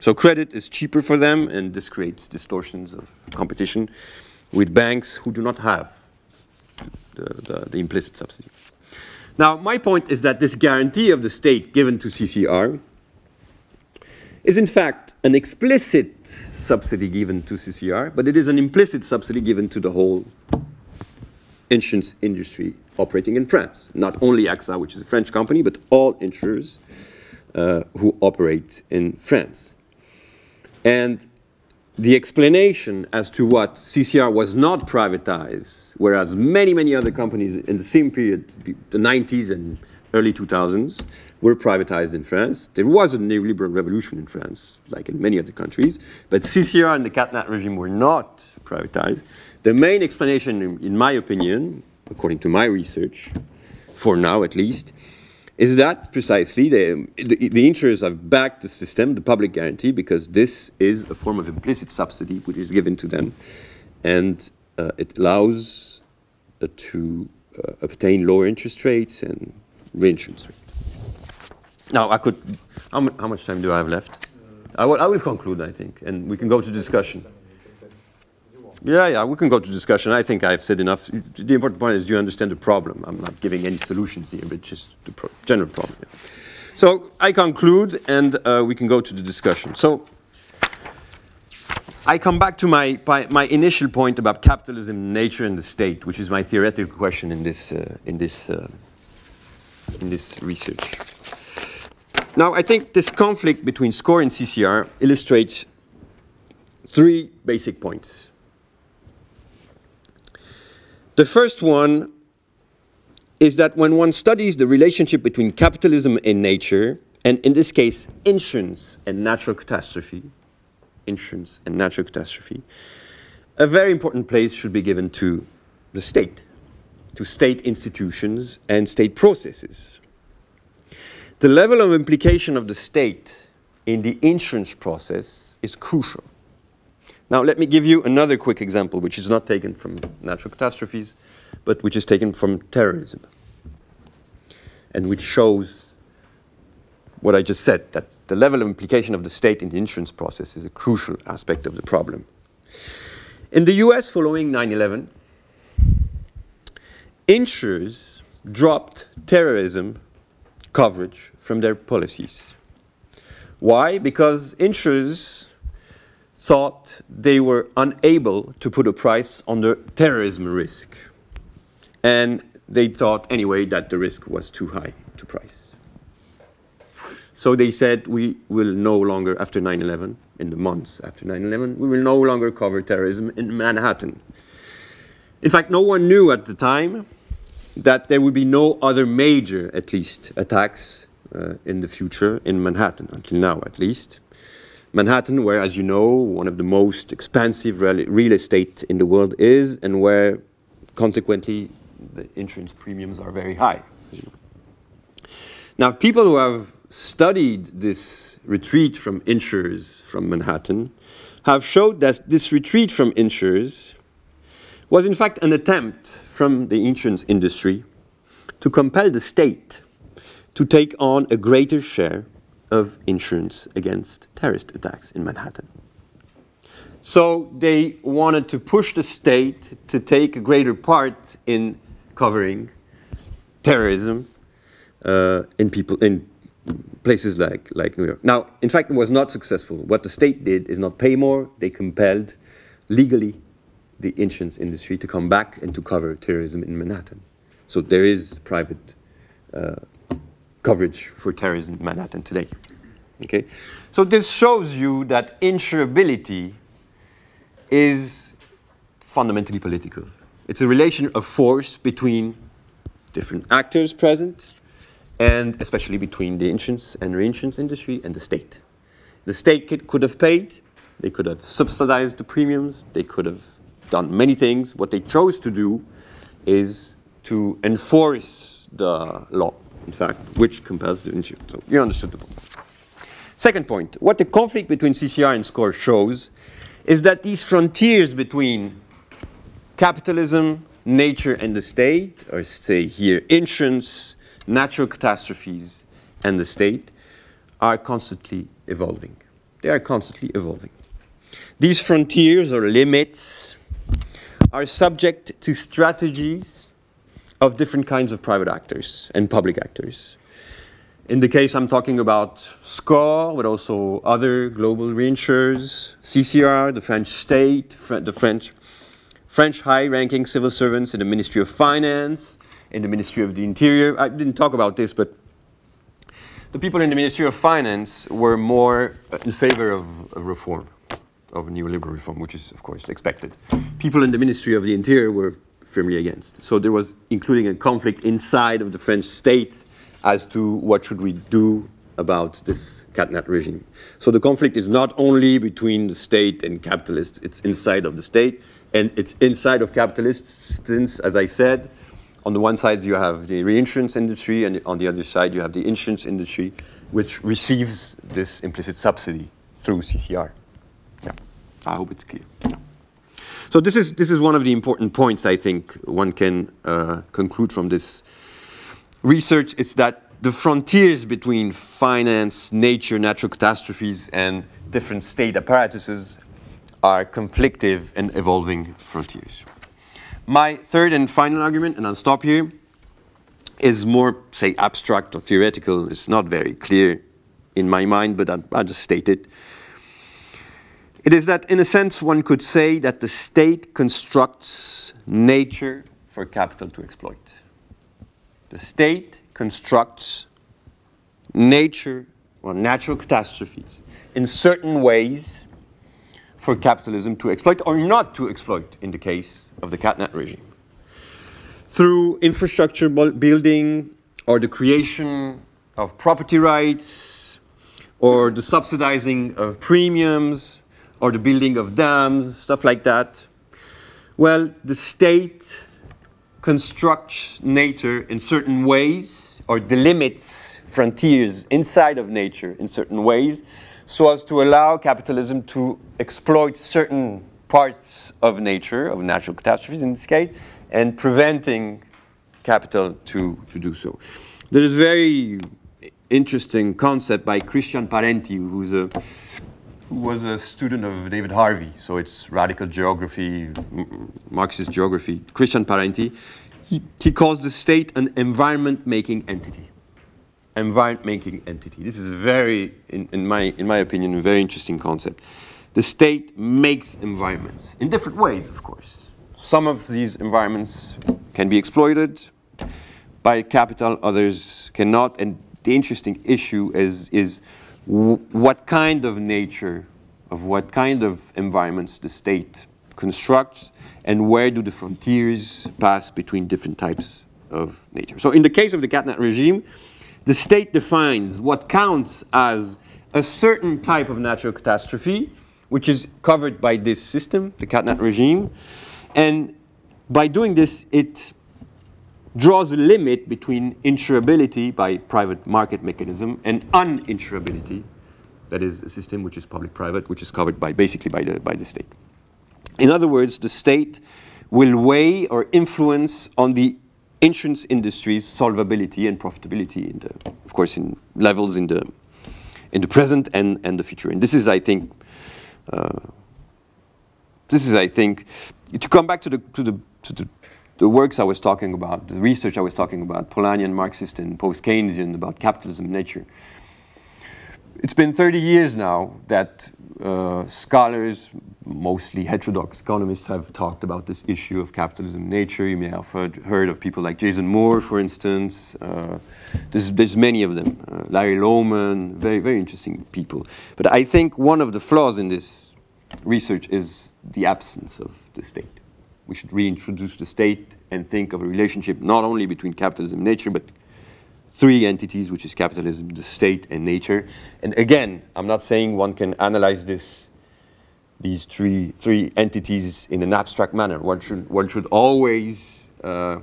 So credit is cheaper for them, and this creates distortions of competition with banks who do not have the, the, the implicit subsidy. Now, my point is that this guarantee of the state given to CCR is in fact an explicit subsidy given to CCR, but it is an implicit subsidy given to the whole insurance industry operating in France. Not only AXA, which is a French company, but all insurers uh, who operate in France. And the explanation as to what CCR was not privatized, whereas many, many other companies in the same period, the 90s and early 2000s, were privatized in France. There was a neoliberal revolution in France, like in many other countries, but CCR and the CatNat regime were not privatized. The main explanation, in, in my opinion, according to my research, for now at least, is that precisely the, the, the, insurers have backed the system, the public guarantee, because this is a form of implicit subsidy which is given to them, and uh, it allows uh, to uh, obtain lower interest rates and reinsurance rates. Now, I could, how, how, much time do I have left? I will, I will conclude, I think, and we can go to discussion. Yeah, yeah, we can go to discussion. I think I've said enough. The important point is do you understand the problem? I'm not giving any solutions here, but just the pro general problem. Yeah. So I conclude, and uh, we can go to the discussion. So I come back to my, my initial point about capitalism, nature, and the state, which is my theoretical question in this, uh, in this, uh, in this research. Now, I think this conflict between SCOR and CCR illustrates three basic points. The first one is that when one studies the relationship between capitalism and nature, and in this case, insurance and natural catastrophe, insurance and natural catastrophe, a very important place should be given to the state, to state institutions and state processes. The level of implication of the state in the insurance process is crucial. Now, let me give you another quick example, which is not taken from natural catastrophes, but which is taken from terrorism, and which shows what I just said, that the level of implication of the state in the insurance process is a crucial aspect of the problem. In the US following 9 11, insurers dropped terrorism coverage from their policies. Why? Because insurers thought they were unable to put a price on the terrorism risk. And they thought anyway that the risk was too high to price. So they said we will no longer, after 9 11, in the months after 9 11, we will no longer cover terrorism in Manhattan. In fact, no one knew at the time that there would be no other major, at least, attacks uh, in the future in Manhattan, until now at least. Manhattan, where, as you know, one of the most expensive real estate in the world is, and where, consequently, the insurance premiums are very high. Now, people who have studied this retreat from insurers from Manhattan have showed that this retreat from insurers was, in fact, an attempt from the insurance industry to compel the state to take on a greater share of insurance against terrorist attacks in Manhattan. So they wanted to push the state to take a greater part in covering terrorism uh, in people in places like, like New York. Now, in fact, it was not successful. What the state did is not pay more. They compelled legally the insurance industry to come back and to cover terrorism in Manhattan. So there is private uh, coverage for terrorism in Manhattan today. Okay? So this shows you that insurability is fundamentally political. It's a relation of force between different actors present, and especially between the insurance and reinsurance industry and the state. The state could, could have paid, they could have subsidized the premiums, they could have done many things. What they chose to do is to enforce the law in fact, which compels the insurance. So you understood the point. Second point, what the conflict between CCR and SCOR shows is that these frontiers between capitalism, nature, and the state, or say here insurance, natural catastrophes, and the state, are constantly evolving. They are constantly evolving. These frontiers or limits are subject to strategies of different kinds of private actors and public actors. In the case I'm talking about SCOR, but also other global reinsurers, CCR, the French state, the French, French high-ranking civil servants in the Ministry of Finance, in the Ministry of the Interior. I didn't talk about this, but the people in the Ministry of Finance were more in favor of, of reform, of neoliberal reform, which is, of course, expected. People in the Ministry of the Interior were firmly against. So there was including a conflict inside of the French state as to what should we do about this CatNat regime. So the conflict is not only between the state and capitalists, it's inside of the state, and it's inside of capitalists since, as I said, on the one side you have the reinsurance industry, and on the other side you have the insurance industry, which receives this implicit subsidy through CCR. Yeah, I hope it's clear. Yeah. So this is, this is one of the important points I think one can uh, conclude from this research It's that the frontiers between finance, nature, natural catastrophes, and different state apparatuses are conflictive and evolving frontiers. My third and final argument, and I'll stop here, is more, say, abstract or theoretical. It's not very clear in my mind, but I'll, I'll just state it. It is that, in a sense, one could say that the state constructs nature for capital to exploit. The state constructs nature or natural catastrophes in certain ways for capitalism to exploit or not to exploit in the case of the CatNat regime. Through infrastructure building or the creation of property rights or the subsidizing of premiums or the building of dams, stuff like that. Well, the state constructs nature in certain ways or delimits frontiers inside of nature in certain ways so as to allow capitalism to exploit certain parts of nature, of natural catastrophes in this case, and preventing capital to, to do so. There is a very interesting concept by Christian Parenti, who's a was a student of David Harvey, so it's radical geography, Marxist geography. Christian Parenti, he, he calls the state an environment-making entity. Environment-making entity. This is very, in, in, my, in my opinion, a very interesting concept. The state makes environments, in different ways, of course. Some of these environments can be exploited by capital, others cannot, and the interesting issue is, is what kind of nature, of what kind of environments the state constructs, and where do the frontiers pass between different types of nature. So in the case of the CatNat regime, the state defines what counts as a certain type of natural catastrophe, which is covered by this system, the CatNat regime, and by doing this, it draws a limit between insurability by private market mechanism and uninsurability, that is a system which is public-private, which is covered by basically by the, by the state. In other words, the state will weigh or influence on the insurance industry's solvability and profitability, in the, of course, in levels in the, in the present and, and the future. And this is, I think, uh, this is, I think, to come back to the, to the, to the the works I was talking about, the research I was talking about, Polanyian, Marxist, and post-Keynesian about capitalism and nature. It's been 30 years now that uh, scholars, mostly heterodox economists, have talked about this issue of capitalism and nature. You may have heard, heard of people like Jason Moore, for instance. Uh, there's, there's, many of them. Uh, Larry Lohmann, very, very interesting people. But I think one of the flaws in this research is the absence of the state we should reintroduce the state and think of a relationship not only between capitalism and nature, but three entities, which is capitalism, the state, and nature. And again, I'm not saying one can analyze this, these three, three entities in an abstract manner. One should, one should always uh,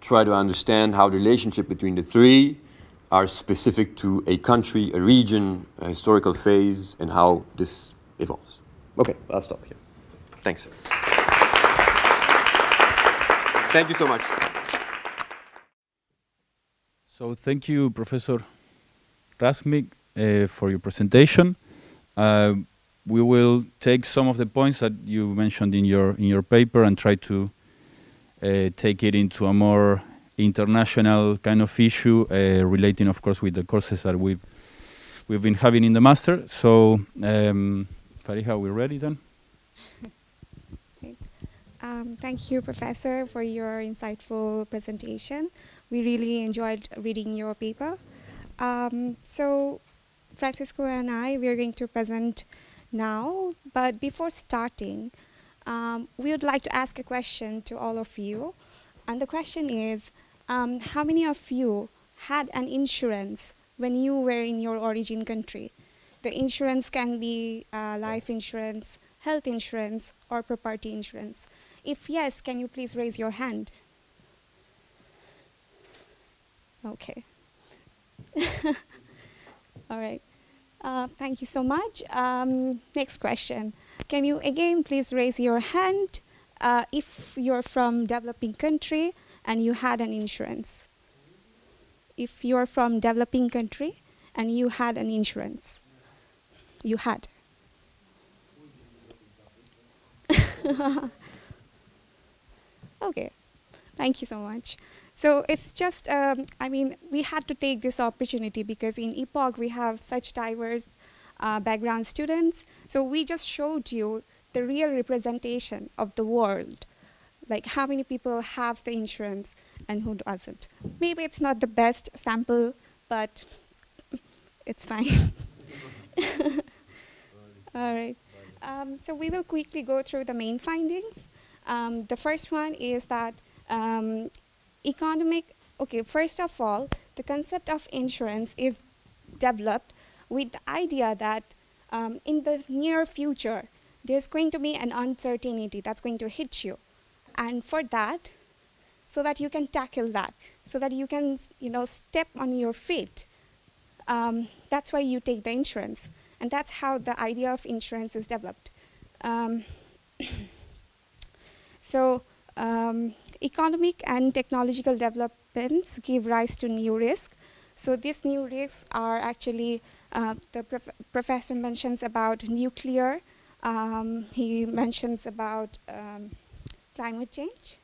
try to understand how the relationship between the three are specific to a country, a region, a historical phase, and how this evolves. Okay, I'll stop here. Thanks. Thank you so much. So thank you, Professor Razmig, uh, for your presentation. Uh, we will take some of the points that you mentioned in your in your paper and try to uh, take it into a more international kind of issue uh, relating, of course, with the courses that we've we've been having in the master. So, um, Fariha, we're ready then. Um, thank you, Professor, for your insightful presentation. We really enjoyed reading your paper. Um, so, Francisco and I, we are going to present now, but before starting, um, we would like to ask a question to all of you. And the question is, um, how many of you had an insurance when you were in your origin country? The insurance can be uh, life insurance, health insurance, or property insurance. If yes, can you please raise your hand? Okay. All right. Uh, thank you so much. Um, next question. Can you again please raise your hand uh, if you're from developing country and you had an insurance? If you're from developing country and you had an insurance, you had. Okay, thank you so much. So it's just, um, I mean, we had to take this opportunity because in EPOG we have such diverse uh, background students. So we just showed you the real representation of the world, like how many people have the insurance and who doesn't. Maybe it's not the best sample, but it's fine. All right. Um, so we will quickly go through the main findings. Um, the first one is that um, economic, okay, first of all, the concept of insurance is developed with the idea that um, in the near future, there's going to be an uncertainty that's going to hit you. And for that, so that you can tackle that, so that you can, you know, step on your feet, um, that's why you take the insurance. And that's how the idea of insurance is developed. Um, So um, economic and technological developments give rise to new risks. So these new risks are actually, uh, the prof professor mentions about nuclear, um, he mentions about um, climate change.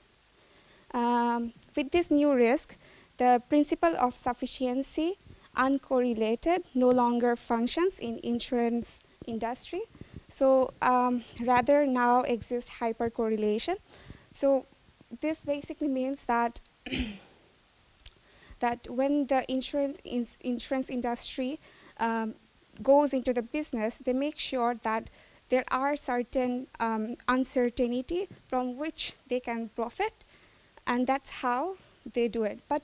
Um, with this new risk, the principle of sufficiency uncorrelated no longer functions in insurance industry. So um, rather now exists hypercorrelation. So this basically means that that when the insurance ins insurance industry um, goes into the business, they make sure that there are certain um, uncertainty from which they can profit, and that's how they do it. But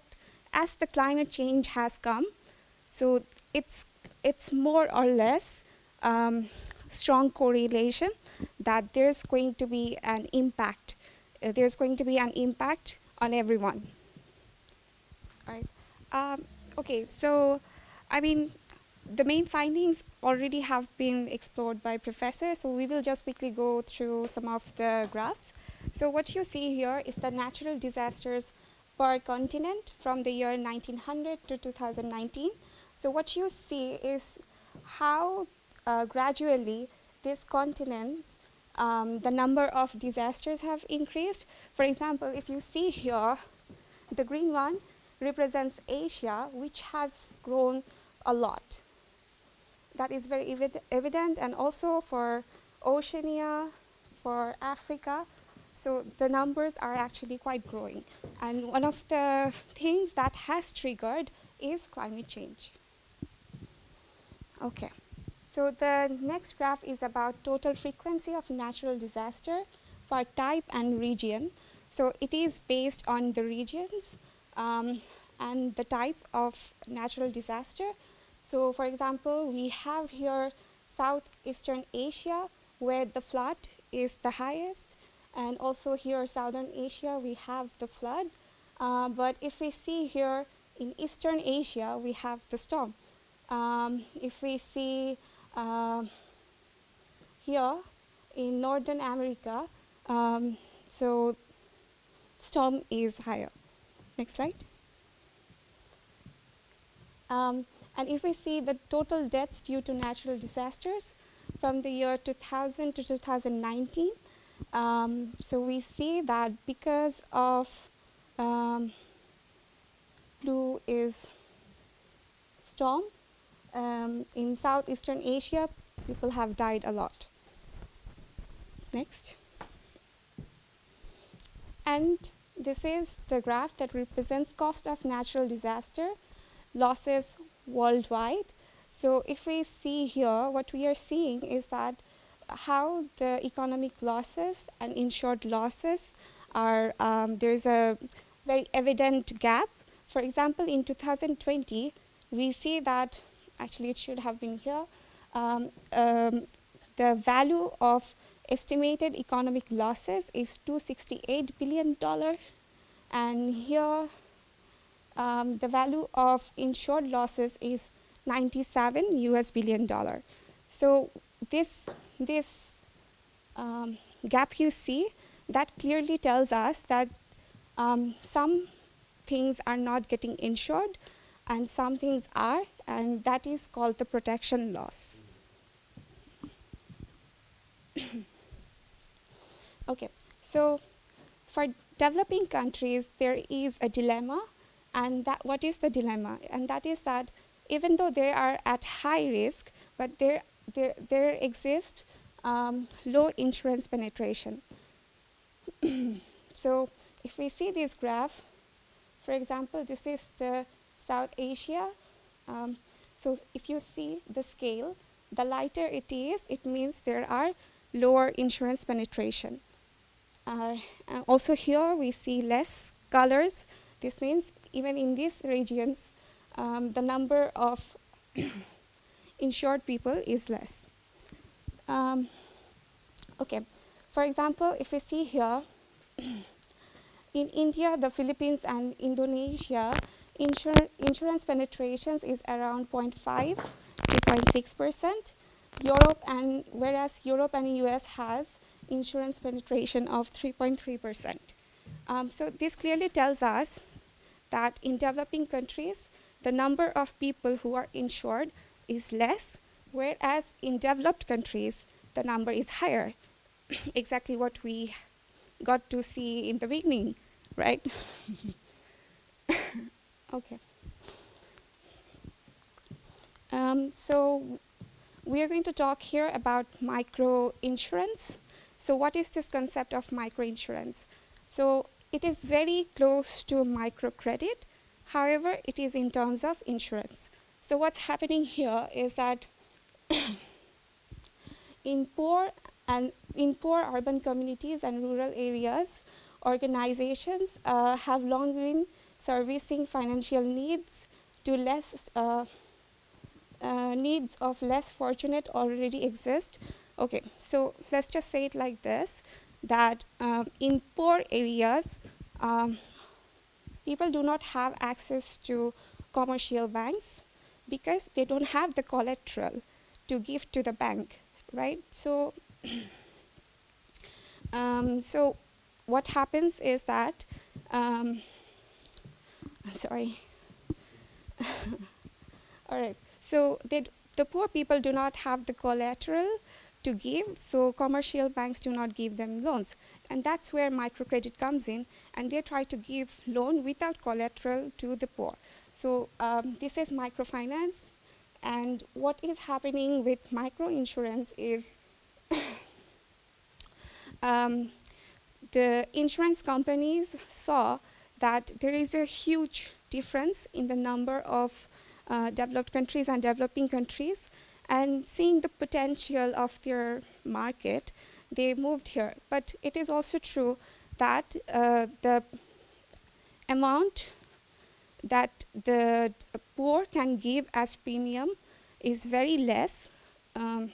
as the climate change has come, so it's it's more or less um, strong correlation that there's going to be an impact. Uh, there's going to be an impact on everyone. All right. Um, okay, so I mean, the main findings already have been explored by professors, so we will just quickly go through some of the graphs. So what you see here is the natural disasters per continent from the year 1900 to 2019. So what you see is how uh, gradually this continent, um, the number of disasters have increased. For example, if you see here, the green one represents Asia, which has grown a lot. That is very evid evident, and also for Oceania, for Africa, so the numbers are actually quite growing. And one of the things that has triggered is climate change. Okay. So the next graph is about total frequency of natural disaster for type and region. So it is based on the regions um, and the type of natural disaster. So for example, we have here Southeastern Asia where the flood is the highest and also here Southern Asia we have the flood. Uh, but if we see here in Eastern Asia we have the storm. Um, if we see uh, here in Northern America, um, so storm is higher. Next slide. Um, and if we see the total deaths due to natural disasters from the year 2000 to 2019, um, so we see that because of um, is storm. Um, in Southeastern Asia, people have died a lot. Next. And this is the graph that represents cost of natural disaster losses worldwide. So if we see here, what we are seeing is that how the economic losses and insured losses are, um, there's a very evident gap. For example, in 2020, we see that, actually it should have been here, um, um, the value of estimated economic losses is 268 billion dollar and here um, the value of insured losses is 97 US billion dollar. So this this um, gap you see that clearly tells us that um, some things are not getting insured and some things are and that is called the protection loss. okay, so for developing countries there is a dilemma and that what is the dilemma and that is that even though they are at high risk but there there, there exists um, low insurance penetration. so if we see this graph, for example, this is the South Asia. Um, so if you see the scale, the lighter it is, it means there are lower insurance penetration. Uh, also here we see less colors. This means even in these regions, um, the number of insured people is less. Um, okay, for example, if we see here, in India, the Philippines, and Indonesia, insur insurance penetrations is around 0.5 to 0.6 percent. Europe and whereas Europe and US has insurance penetration of 3.3 percent. Um, so this clearly tells us that in developing countries, the number of people who are insured is less, whereas in developed countries, the number is higher. exactly what we got to see in the beginning, right? okay. Um, so we are going to talk here about micro insurance. So what is this concept of micro insurance? So it is very close to microcredit. However, it is in terms of insurance. So what's happening here is that in poor and in poor urban communities and rural areas, organizations uh, have long been servicing financial needs to less uh, uh, needs of less fortunate already exist. Okay, so let's just say it like this, that um, in poor areas, um, people do not have access to commercial banks because they don't have the collateral to give to the bank, right? So, um, so what happens is that, um, sorry, all right. So the poor people do not have the collateral to give, so commercial banks do not give them loans. And that's where microcredit comes in, and they try to give loan without collateral to the poor. So um, this is microfinance. And what is happening with microinsurance is um, the insurance companies saw that there is a huge difference in the number of uh, developed countries and developing countries. And seeing the potential of their market, they moved here. But it is also true that uh, the amount that the poor can give as premium is very less. Um,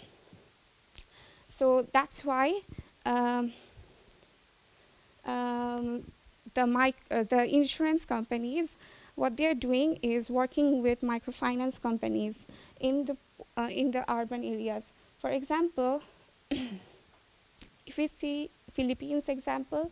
so that's why um, um, the, mic uh, the insurance companies, what they're doing is working with microfinance companies in the, uh, in the urban areas. For example, if we see Philippines example,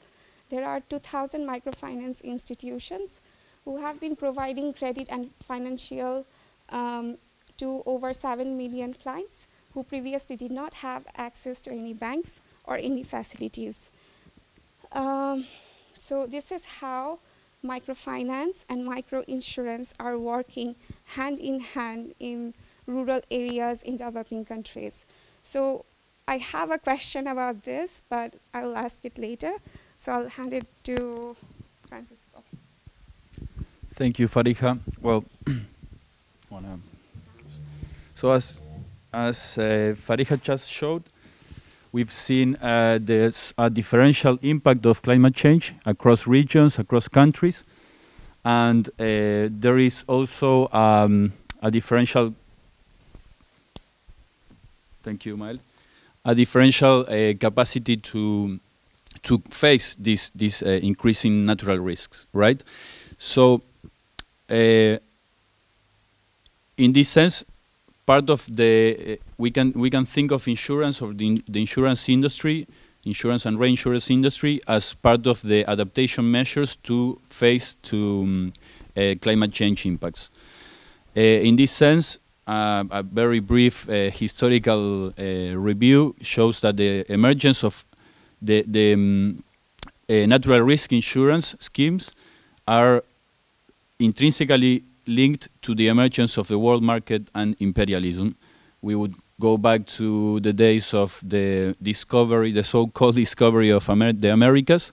there are 2,000 microfinance institutions who have been providing credit and financial um, to over 7 million clients who previously did not have access to any banks or any facilities. Um, so this is how microfinance and microinsurance are working hand in hand in rural areas in developing countries. So I have a question about this, but I will ask it later. So I'll hand it to Francisco. Thank you, Fariha. Well, so as as uh, Fariha just showed, we've seen uh, there's a differential impact of climate change across regions, across countries, and uh, there is also um, a differential. Thank you, Mael. A differential uh, capacity to to face these these uh, increasing natural risks, right? So, uh, in this sense, part of the uh, we can we can think of insurance or the, the insurance industry, insurance and reinsurance industry as part of the adaptation measures to face to um, climate change impacts. Uh, in this sense, uh, a very brief uh, historical uh, review shows that the emergence of the, the um, natural risk insurance schemes are intrinsically linked to the emergence of the world market and imperialism. We would go back to the days of the discovery, the so-called discovery of Amer- the Americas.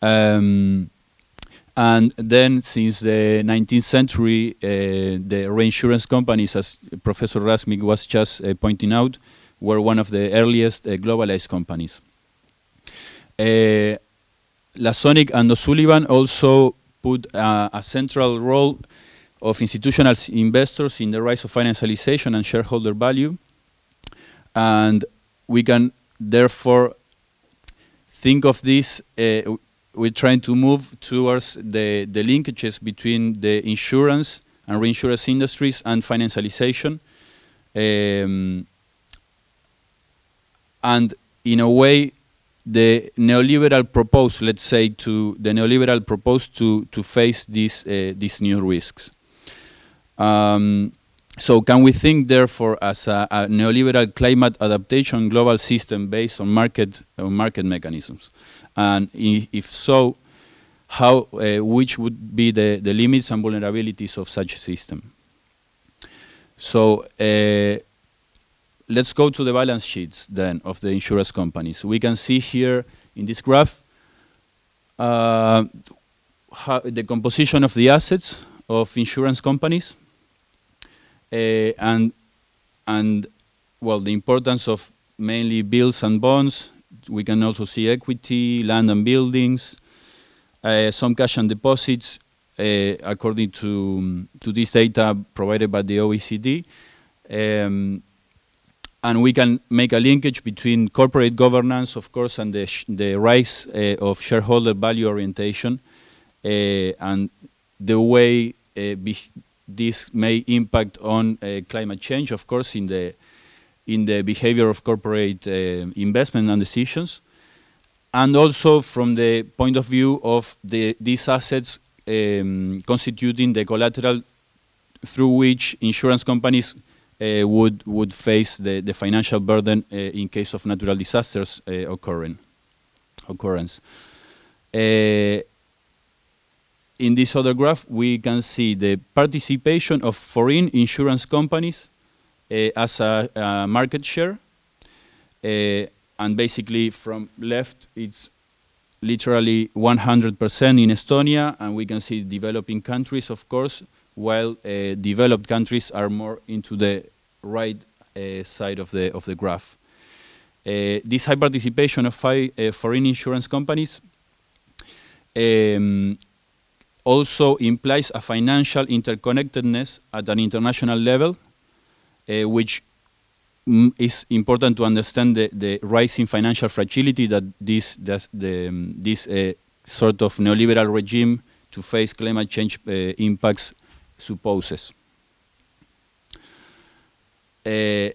Um, and then, since the 19th century, uh, the reinsurance companies, as Professor Razmig was just uh, pointing out, were one of the earliest uh, globalized companies. Uh, Lazonick and O'Sullivan also put a central role of institutional investors in the rise of financialization and shareholder value. And we can therefore think of this, uh, we're trying to move towards the, the linkages between the insurance and reinsurance industries and financialization. Um, and in a way, the neoliberal proposed, let's say, to the neoliberal proposed to to face these uh, these new risks. Um, so, can we think, therefore, as a, a neoliberal climate adaptation global system based on market market mechanisms? And if so, how uh, which would be the, the limits and vulnerabilities of such a system? So. Uh, let's go to the balance sheets then of the insurance companies. We can see here in this graph uh, the composition of the assets of insurance companies and and well the importance of mainly bills and bonds. We can also see equity, land and buildings, uh, some cash and deposits, uh, according to to this data provided by the OECD. Um, and we can make a linkage between corporate governance, of course, and the, the rise uh, of shareholder value orientation, uh, and the way uh, this may impact on uh, climate change, of course, in the in the behavior of corporate uh, investment and decisions, and also from the point of view of the, these assets um, constituting the collateral through which insurance companies uh, would would face the, the financial burden uh, in case of natural disasters uh, occurring occurrence. In this other graph, we can see the participation of foreign insurance companies uh, as a, a market share, uh, and basically from left, it's literally 100% in Estonia, and we can see developing countries, of course, while uh, developed countries are more into the right uh, side of the of the graph. Uh, this high participation of fi- uh, foreign insurance companies um, also implies a financial interconnectedness at an international level, uh, which mm, is important to understand the, the rising financial fragility that this that the, um, this uh, sort of neoliberal regime to face climate change uh, impacts supposes. Uh,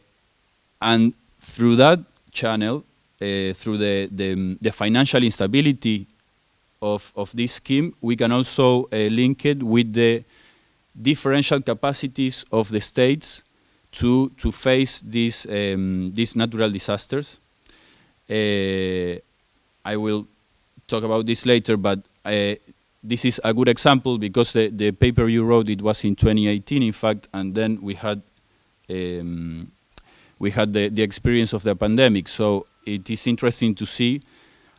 and through that channel, uh, through the, the, the financial instability of, of this scheme, we can also uh, link it with the differential capacities of the states to, to face these, um, these natural disasters. Uh, I will talk about this later, but uh, this is a good example because the, the paper you wrote it was in 2018, in fact, and then we had um, we had the, the experience of the pandemic. So it is interesting to see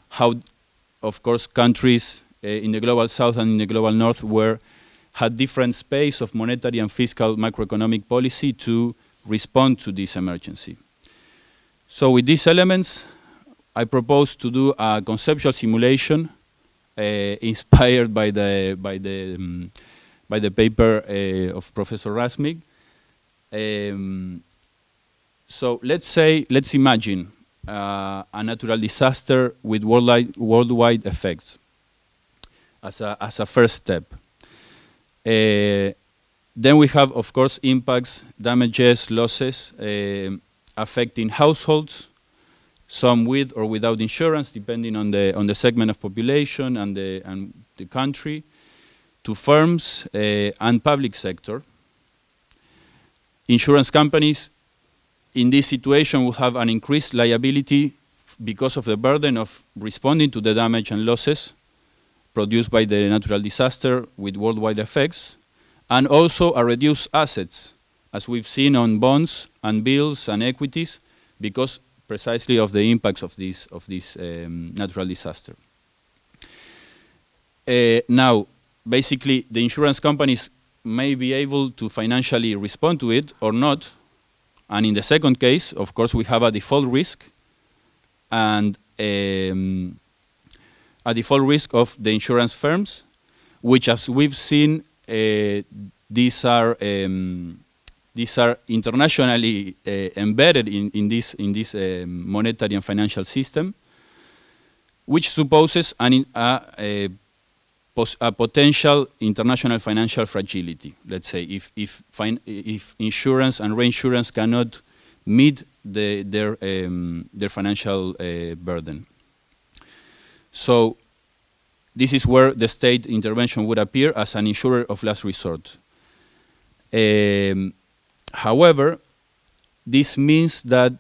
how, of course, countries uh, in the global south and in the global north were had different space of monetary and fiscal macroeconomic policy to respond to this emergency. So with these elements, I propose to do a conceptual simulation uh, inspired by the by the um, by the paper uh, of Professor Razmig. Um, so let's say let's imagine uh, a natural disaster with worldwide worldwide effects as a as a first step. Uh, then we have, of course, impacts, damages, losses uh, affecting households, some with or without insurance, depending on the on the segment of population and the and the country, to firms uh, and public sector. Insurance companies, in this situation, will have an increased liability because of the burden of responding to the damage and losses produced by the natural disaster with worldwide effects, and also a reduced assets, as we've seen on bonds and bills and equities, because precisely of the impacts of this, of this um, natural disaster. Uh, now, basically, the insurance companies may be able to financially respond to it or not. And in the second case, of course, we have a default risk and um, a default risk of the insurance firms, which, as we've seen, uh, these are um, these are internationally uh, embedded in, in this in this um, monetary and financial system, which supposes an, a, a, potential international financial fragility. Let's say if if, if insurance and reinsurance cannot meet the, their um, their financial uh, burden. So this is where the state intervention would appear as an insurer of last resort. Um, however, this means that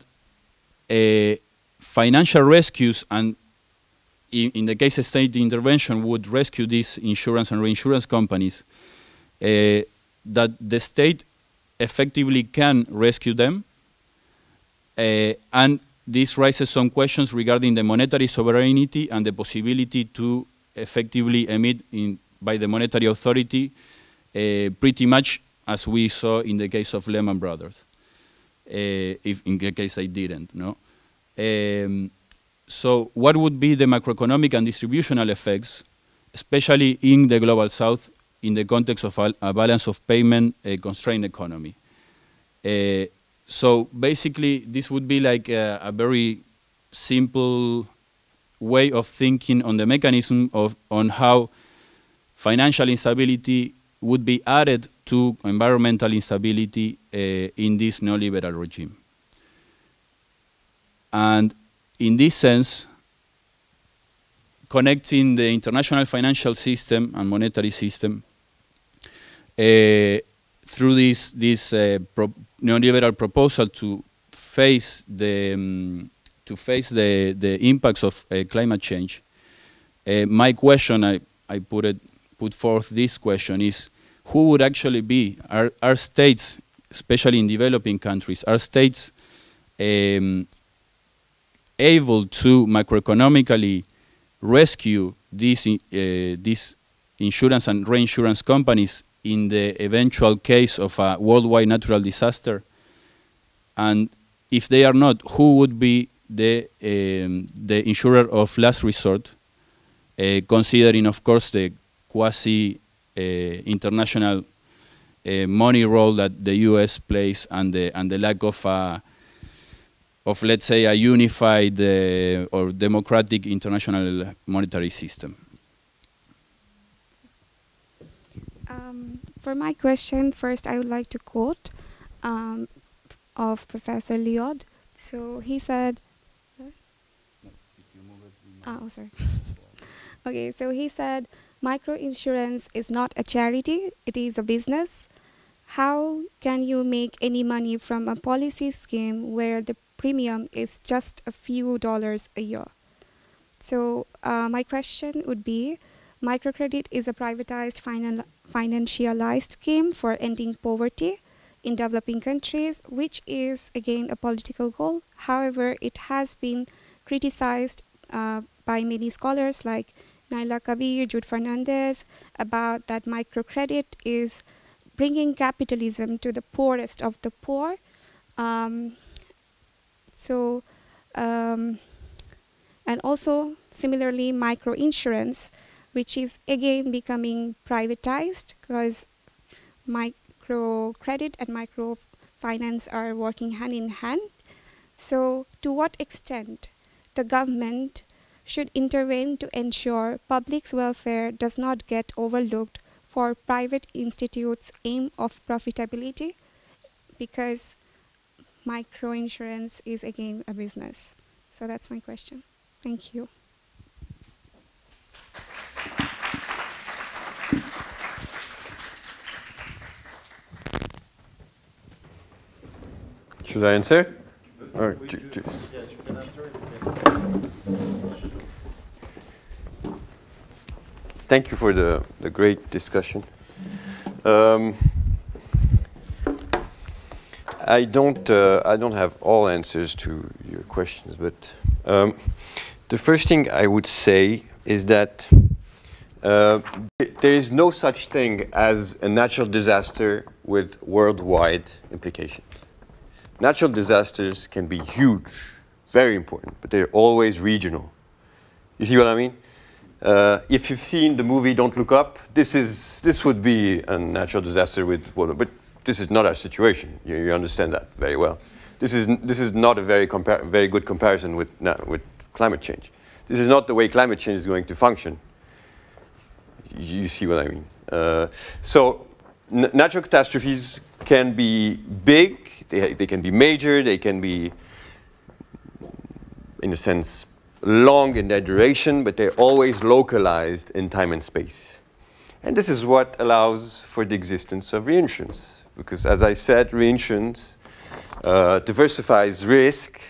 uh, financial rescues and in, in, the case of state intervention would rescue these insurance and reinsurance companies, uh, that the state effectively can rescue them uh, and this raises some questions regarding the monetary sovereignty and the possibility to effectively emit in, by the monetary authority uh, pretty much as we saw in the case of Lehman Brothers, uh, if in the case I didn't. No? Um, so what would be the macroeconomic and distributional effects, especially in the global south, in the context of a, balance of payment a constrained economy? Uh, so basically, this would be like a, a, very simple way of thinking on the mechanism of on how financial instability would be added to environmental instability uh, in this neoliberal regime. And in this sense, connecting the international financial system and monetary system uh, through this, this uh, pro neoliberal proposal to face the um, to face the, the impacts of uh, climate change, uh, my question, I, I put, it, put forth this question, is who would actually be, are, are states, especially in developing countries, are states um, able to macroeconomically rescue these, uh, these insurance and reinsurance companies in the eventual case of a worldwide natural disaster? And if they are not, who would be the, um, the insurer of last resort, uh, considering, of course, the quasi uh, international uh, money role that the U.S. plays and the and the lack of of let's say a unified uh, or democratic international monetary system. Um, for my question, first I would like to quote um, of Professor Lyot. So he said, Oh, sorry. okay, so he said microinsurance is not a charity, it is a business. How can you make any money from a policy scheme where the premium is just a few dollars a year? So, uh, my question would be Microcredit is a privatized finan financialized scheme for ending poverty in developing countries, which is again a political goal. However, it has been criticized uh, by many scholars like Naila Kabeer, Jude Fernando, about that microcredit is bringing capitalism to the poorest of the poor. Um, so, um, and also similarly, microinsurance, which is again becoming privatized because microcredit and microfinance are working hand in hand. So, to what extent the government should intervene to ensure public's welfare does not get overlooked for private institutes' aim of profitability because microinsurance is again a business. So that's my question. Thank you. Should I answer? Or We do- do- do- Yes, you can answer. Thank you for the, the great discussion. Um, I don't uh, I don't have all answers to your questions, but um, the first thing I would say is that uh, there is no such thing as a natural disaster with worldwide implications. Natural disasters can be huge, very important, but they're always regional. You see what I mean? Uh, if you've seen the movie Don't Look Up, this is this would be a natural disaster with but this is not our situation. You, you understand that very well. This is this is not a very very good comparison with na- with climate change. This is not the way climate change is going to function. You see what I mean? Uh, so natural catastrophes can be big, they, they can be major, they can be, in a sense, long in their duration, but they're always localized in time and space. And this is what allows for the existence of reinsurance. Because as I said, reinsurance uh, diversifies risk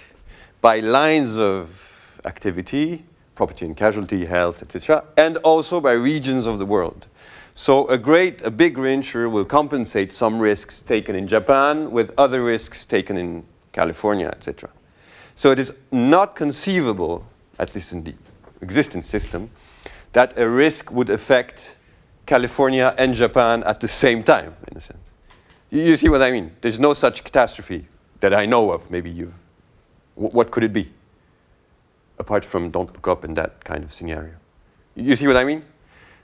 by lines of activity, property and casualty, health, etc., and also by regions of the world. So a great, a big reinsurer will compensate some risks taken in Japan with other risks taken in California, etc. So it is not conceivable at this in the existing system that a risk would affect California and Japan at the same time, in a sense. You, see what I mean? There's no such catastrophe that I know of. Maybe you've. wh- what could it be? Apart from don't look up in that kind of scenario. You you see what I mean?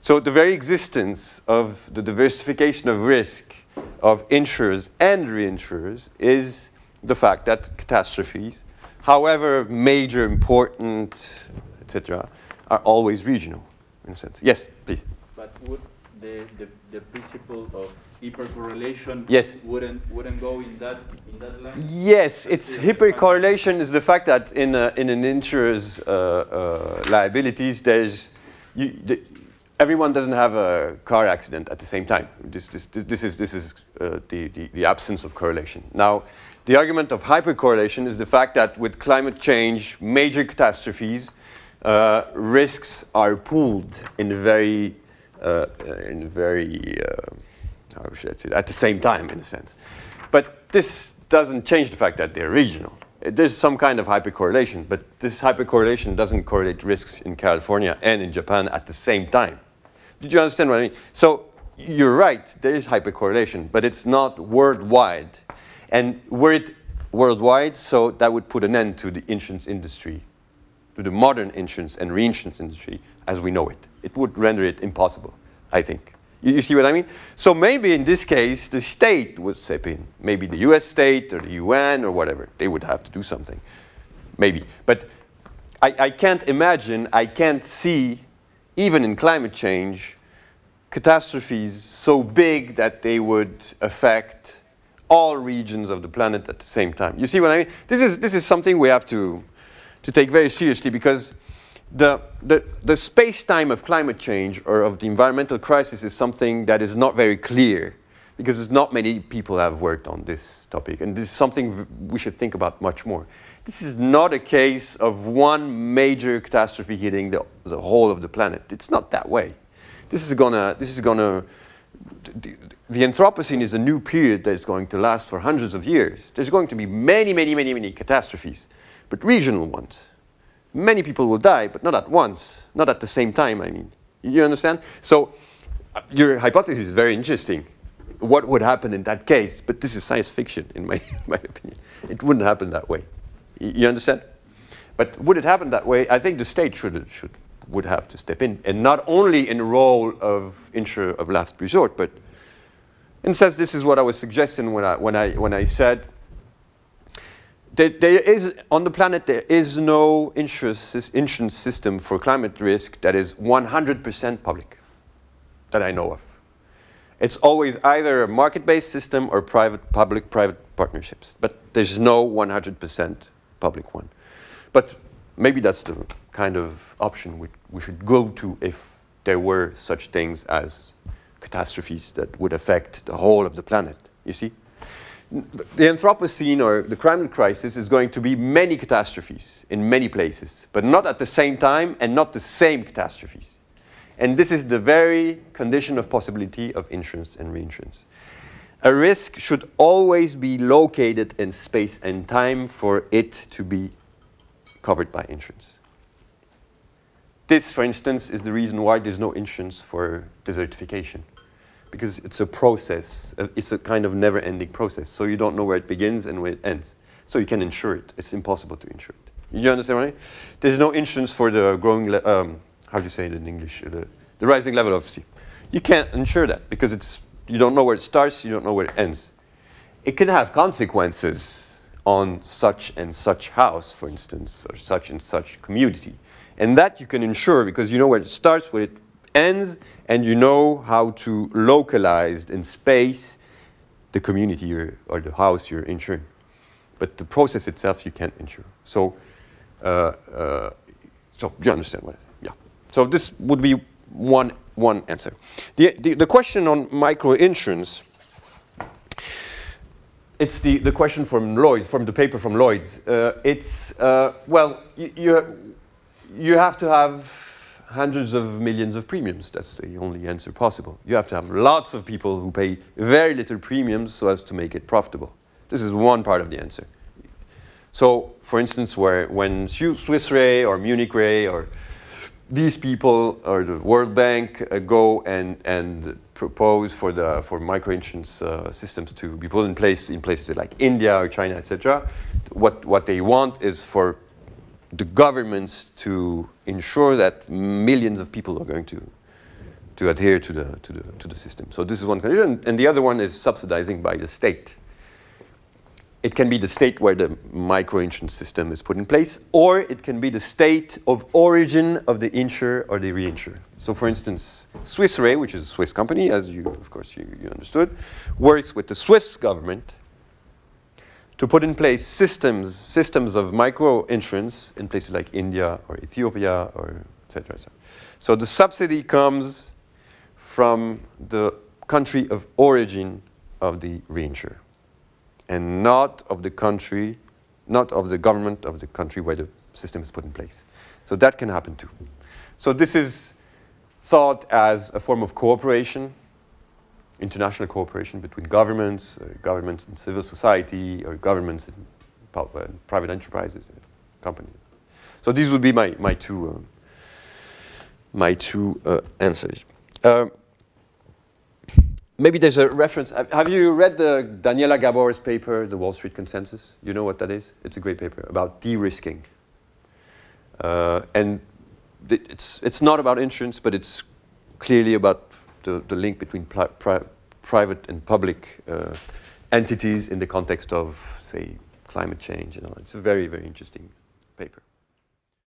So the very existence of the diversification of risk of insurers and reinsurers is the fact that catastrophes, however major, important, etc., are always regional, in a sense. Yes, please. But would the, the, the principle of hypercorrelation Yes. wouldn't wouldn't go in that in that line? Yes, it's hypercorrelation is the fact that in, a, in an insurer's uh, uh, liabilities, there's you, the, everyone doesn't have a car accident at the same time. This, this, this, is, this is uh, the, the, the absence of correlation. Now, the argument of hypercorrelation is the fact that with climate change, major catastrophes, uh, risks are pooled in very, uh, in very should say, at the same time, in a sense. But this doesn't change the fact that they're regional. Uh, There's some kind of hypercorrelation, but this hypercorrelation doesn't correlate risks in California and in Japan at the same time. Did you understand what I mean? So you're right, there is hypercorrelation, but it's not worldwide. And were it worldwide, so that would put an end to the insurance industry, to the modern insurance and reinsurance industry as we know it. It would render it impossible, I think. You, you see what I mean? So maybe in this case, the state would step in. Maybe the US state or the UN or whatever. They would have to do something. Maybe. But I, I can't imagine, I can't see, even in climate change, catastrophes so big that they would affect all regions of the planet at the same time. You see what I mean? This is, this is something we have to, to take very seriously because the, the, the space-time of climate change or of the environmental crisis is something that is not very clear because not many people have worked on this topic and this is something we should think about much more. This is not a case of one major catastrophe hitting the, the whole of the planet. It's not that way. this is gonna, this is gonna, the, the Anthropocene is a new period that is going to last for hundreds of years. There's going to be many, many, many, many catastrophes, but regional ones. Many people will die, but not at once, not at the same time, I mean. You understand? So uh, your hypothesis is very interesting. What would happen in that case? But this is science fiction, in my, my opinion. It wouldn't happen that way. You understand? But would it happen that way? I think the state should, should, would have to step in, and not only in the role of insurer of last resort, but in a sense, this is what I was suggesting when I, when I, when I said that there is, on the planet, there is no insurance, insurance system for climate risk that is 100% public, that I know of. It's always either a market-based system or private, public-private partnerships, but there's no 100% public one. But maybe that's the kind of option we, we should go to if there were such things as catastrophes that would affect the whole of the planet, you see? The Anthropocene or the climate crisis is going to be many catastrophes in many places, but not at the same time and not the same catastrophes. And this is the very condition of possibility of insurance and reinsurance. A risk should always be located in space and time for it to be covered by insurance. This, for instance, is the reason why there's no insurance for desertification. Because it's a process, uh, it's a kind of never-ending process. So you don't know where it begins and where it ends. So you can insure it. It's impossible to insure it. You understand? There's no insurance for the growing, um, how do you say it in English? The, the rising level of sea. You can't insure that because it's, you don't know where it starts, you don't know where it ends. It can have consequences on such and such house, for instance, or such and such community. And that you can insure because you know where it starts, where it ends, and you know how to localize in space the community or the house you're insuring. But the process itself you can't insure. So, uh, uh, so you understand what I say? Yeah. So this would be one, one answer. The, the, the question on micro insurance it's the, the question from Lloyd's, from the paper from Lloyd's. Uh, it's, uh, well, you, you, you have to have hundreds of millions of premiums. That's the only answer possible. You have to have lots of people who pay very little premiums so as to make it profitable. This is one part of the answer. So, for instance, where when Swiss Re or Munich Re or these people or the World Bank uh, go and, and propose for the for microinsurance uh, systems to be put in place in places like India or China, etc. What what they want is for the governments to ensure that millions of people are going to to adhere to the to the to the system. So this is one condition, and the other one is subsidizing by the state. It can be the state where the microinsurance system is put in place, or it can be the state of origin of the insurer or the reinsurer. So for instance, Swiss Re, which is a Swiss company, as you, of course, you, you understood, works with the Swiss government to put in place systems, systems of micro insurance in places like India or Ethiopia or et cetera, et cetera. So the subsidy comes from the country of origin of the reinsurer and not of the country, not of the government of the country where the system is put in place. So that can happen too. So this is thought as a form of cooperation international cooperation between governments, uh, governments and civil society, or governments and uh, private enterprises, uh, companies. So these would be my, my two, uh, my two uh, answers. Um, maybe there's a reference. Have you read the Daniela Gabor's paper, The Wall Street Consensus? You know what that is? It's a great paper about de-risking. Uh, and it's, it's not about insurance, but it's clearly about the, the link between pri private and public uh, entities in the context of, say, climate change. You know, it's a very, very interesting paper.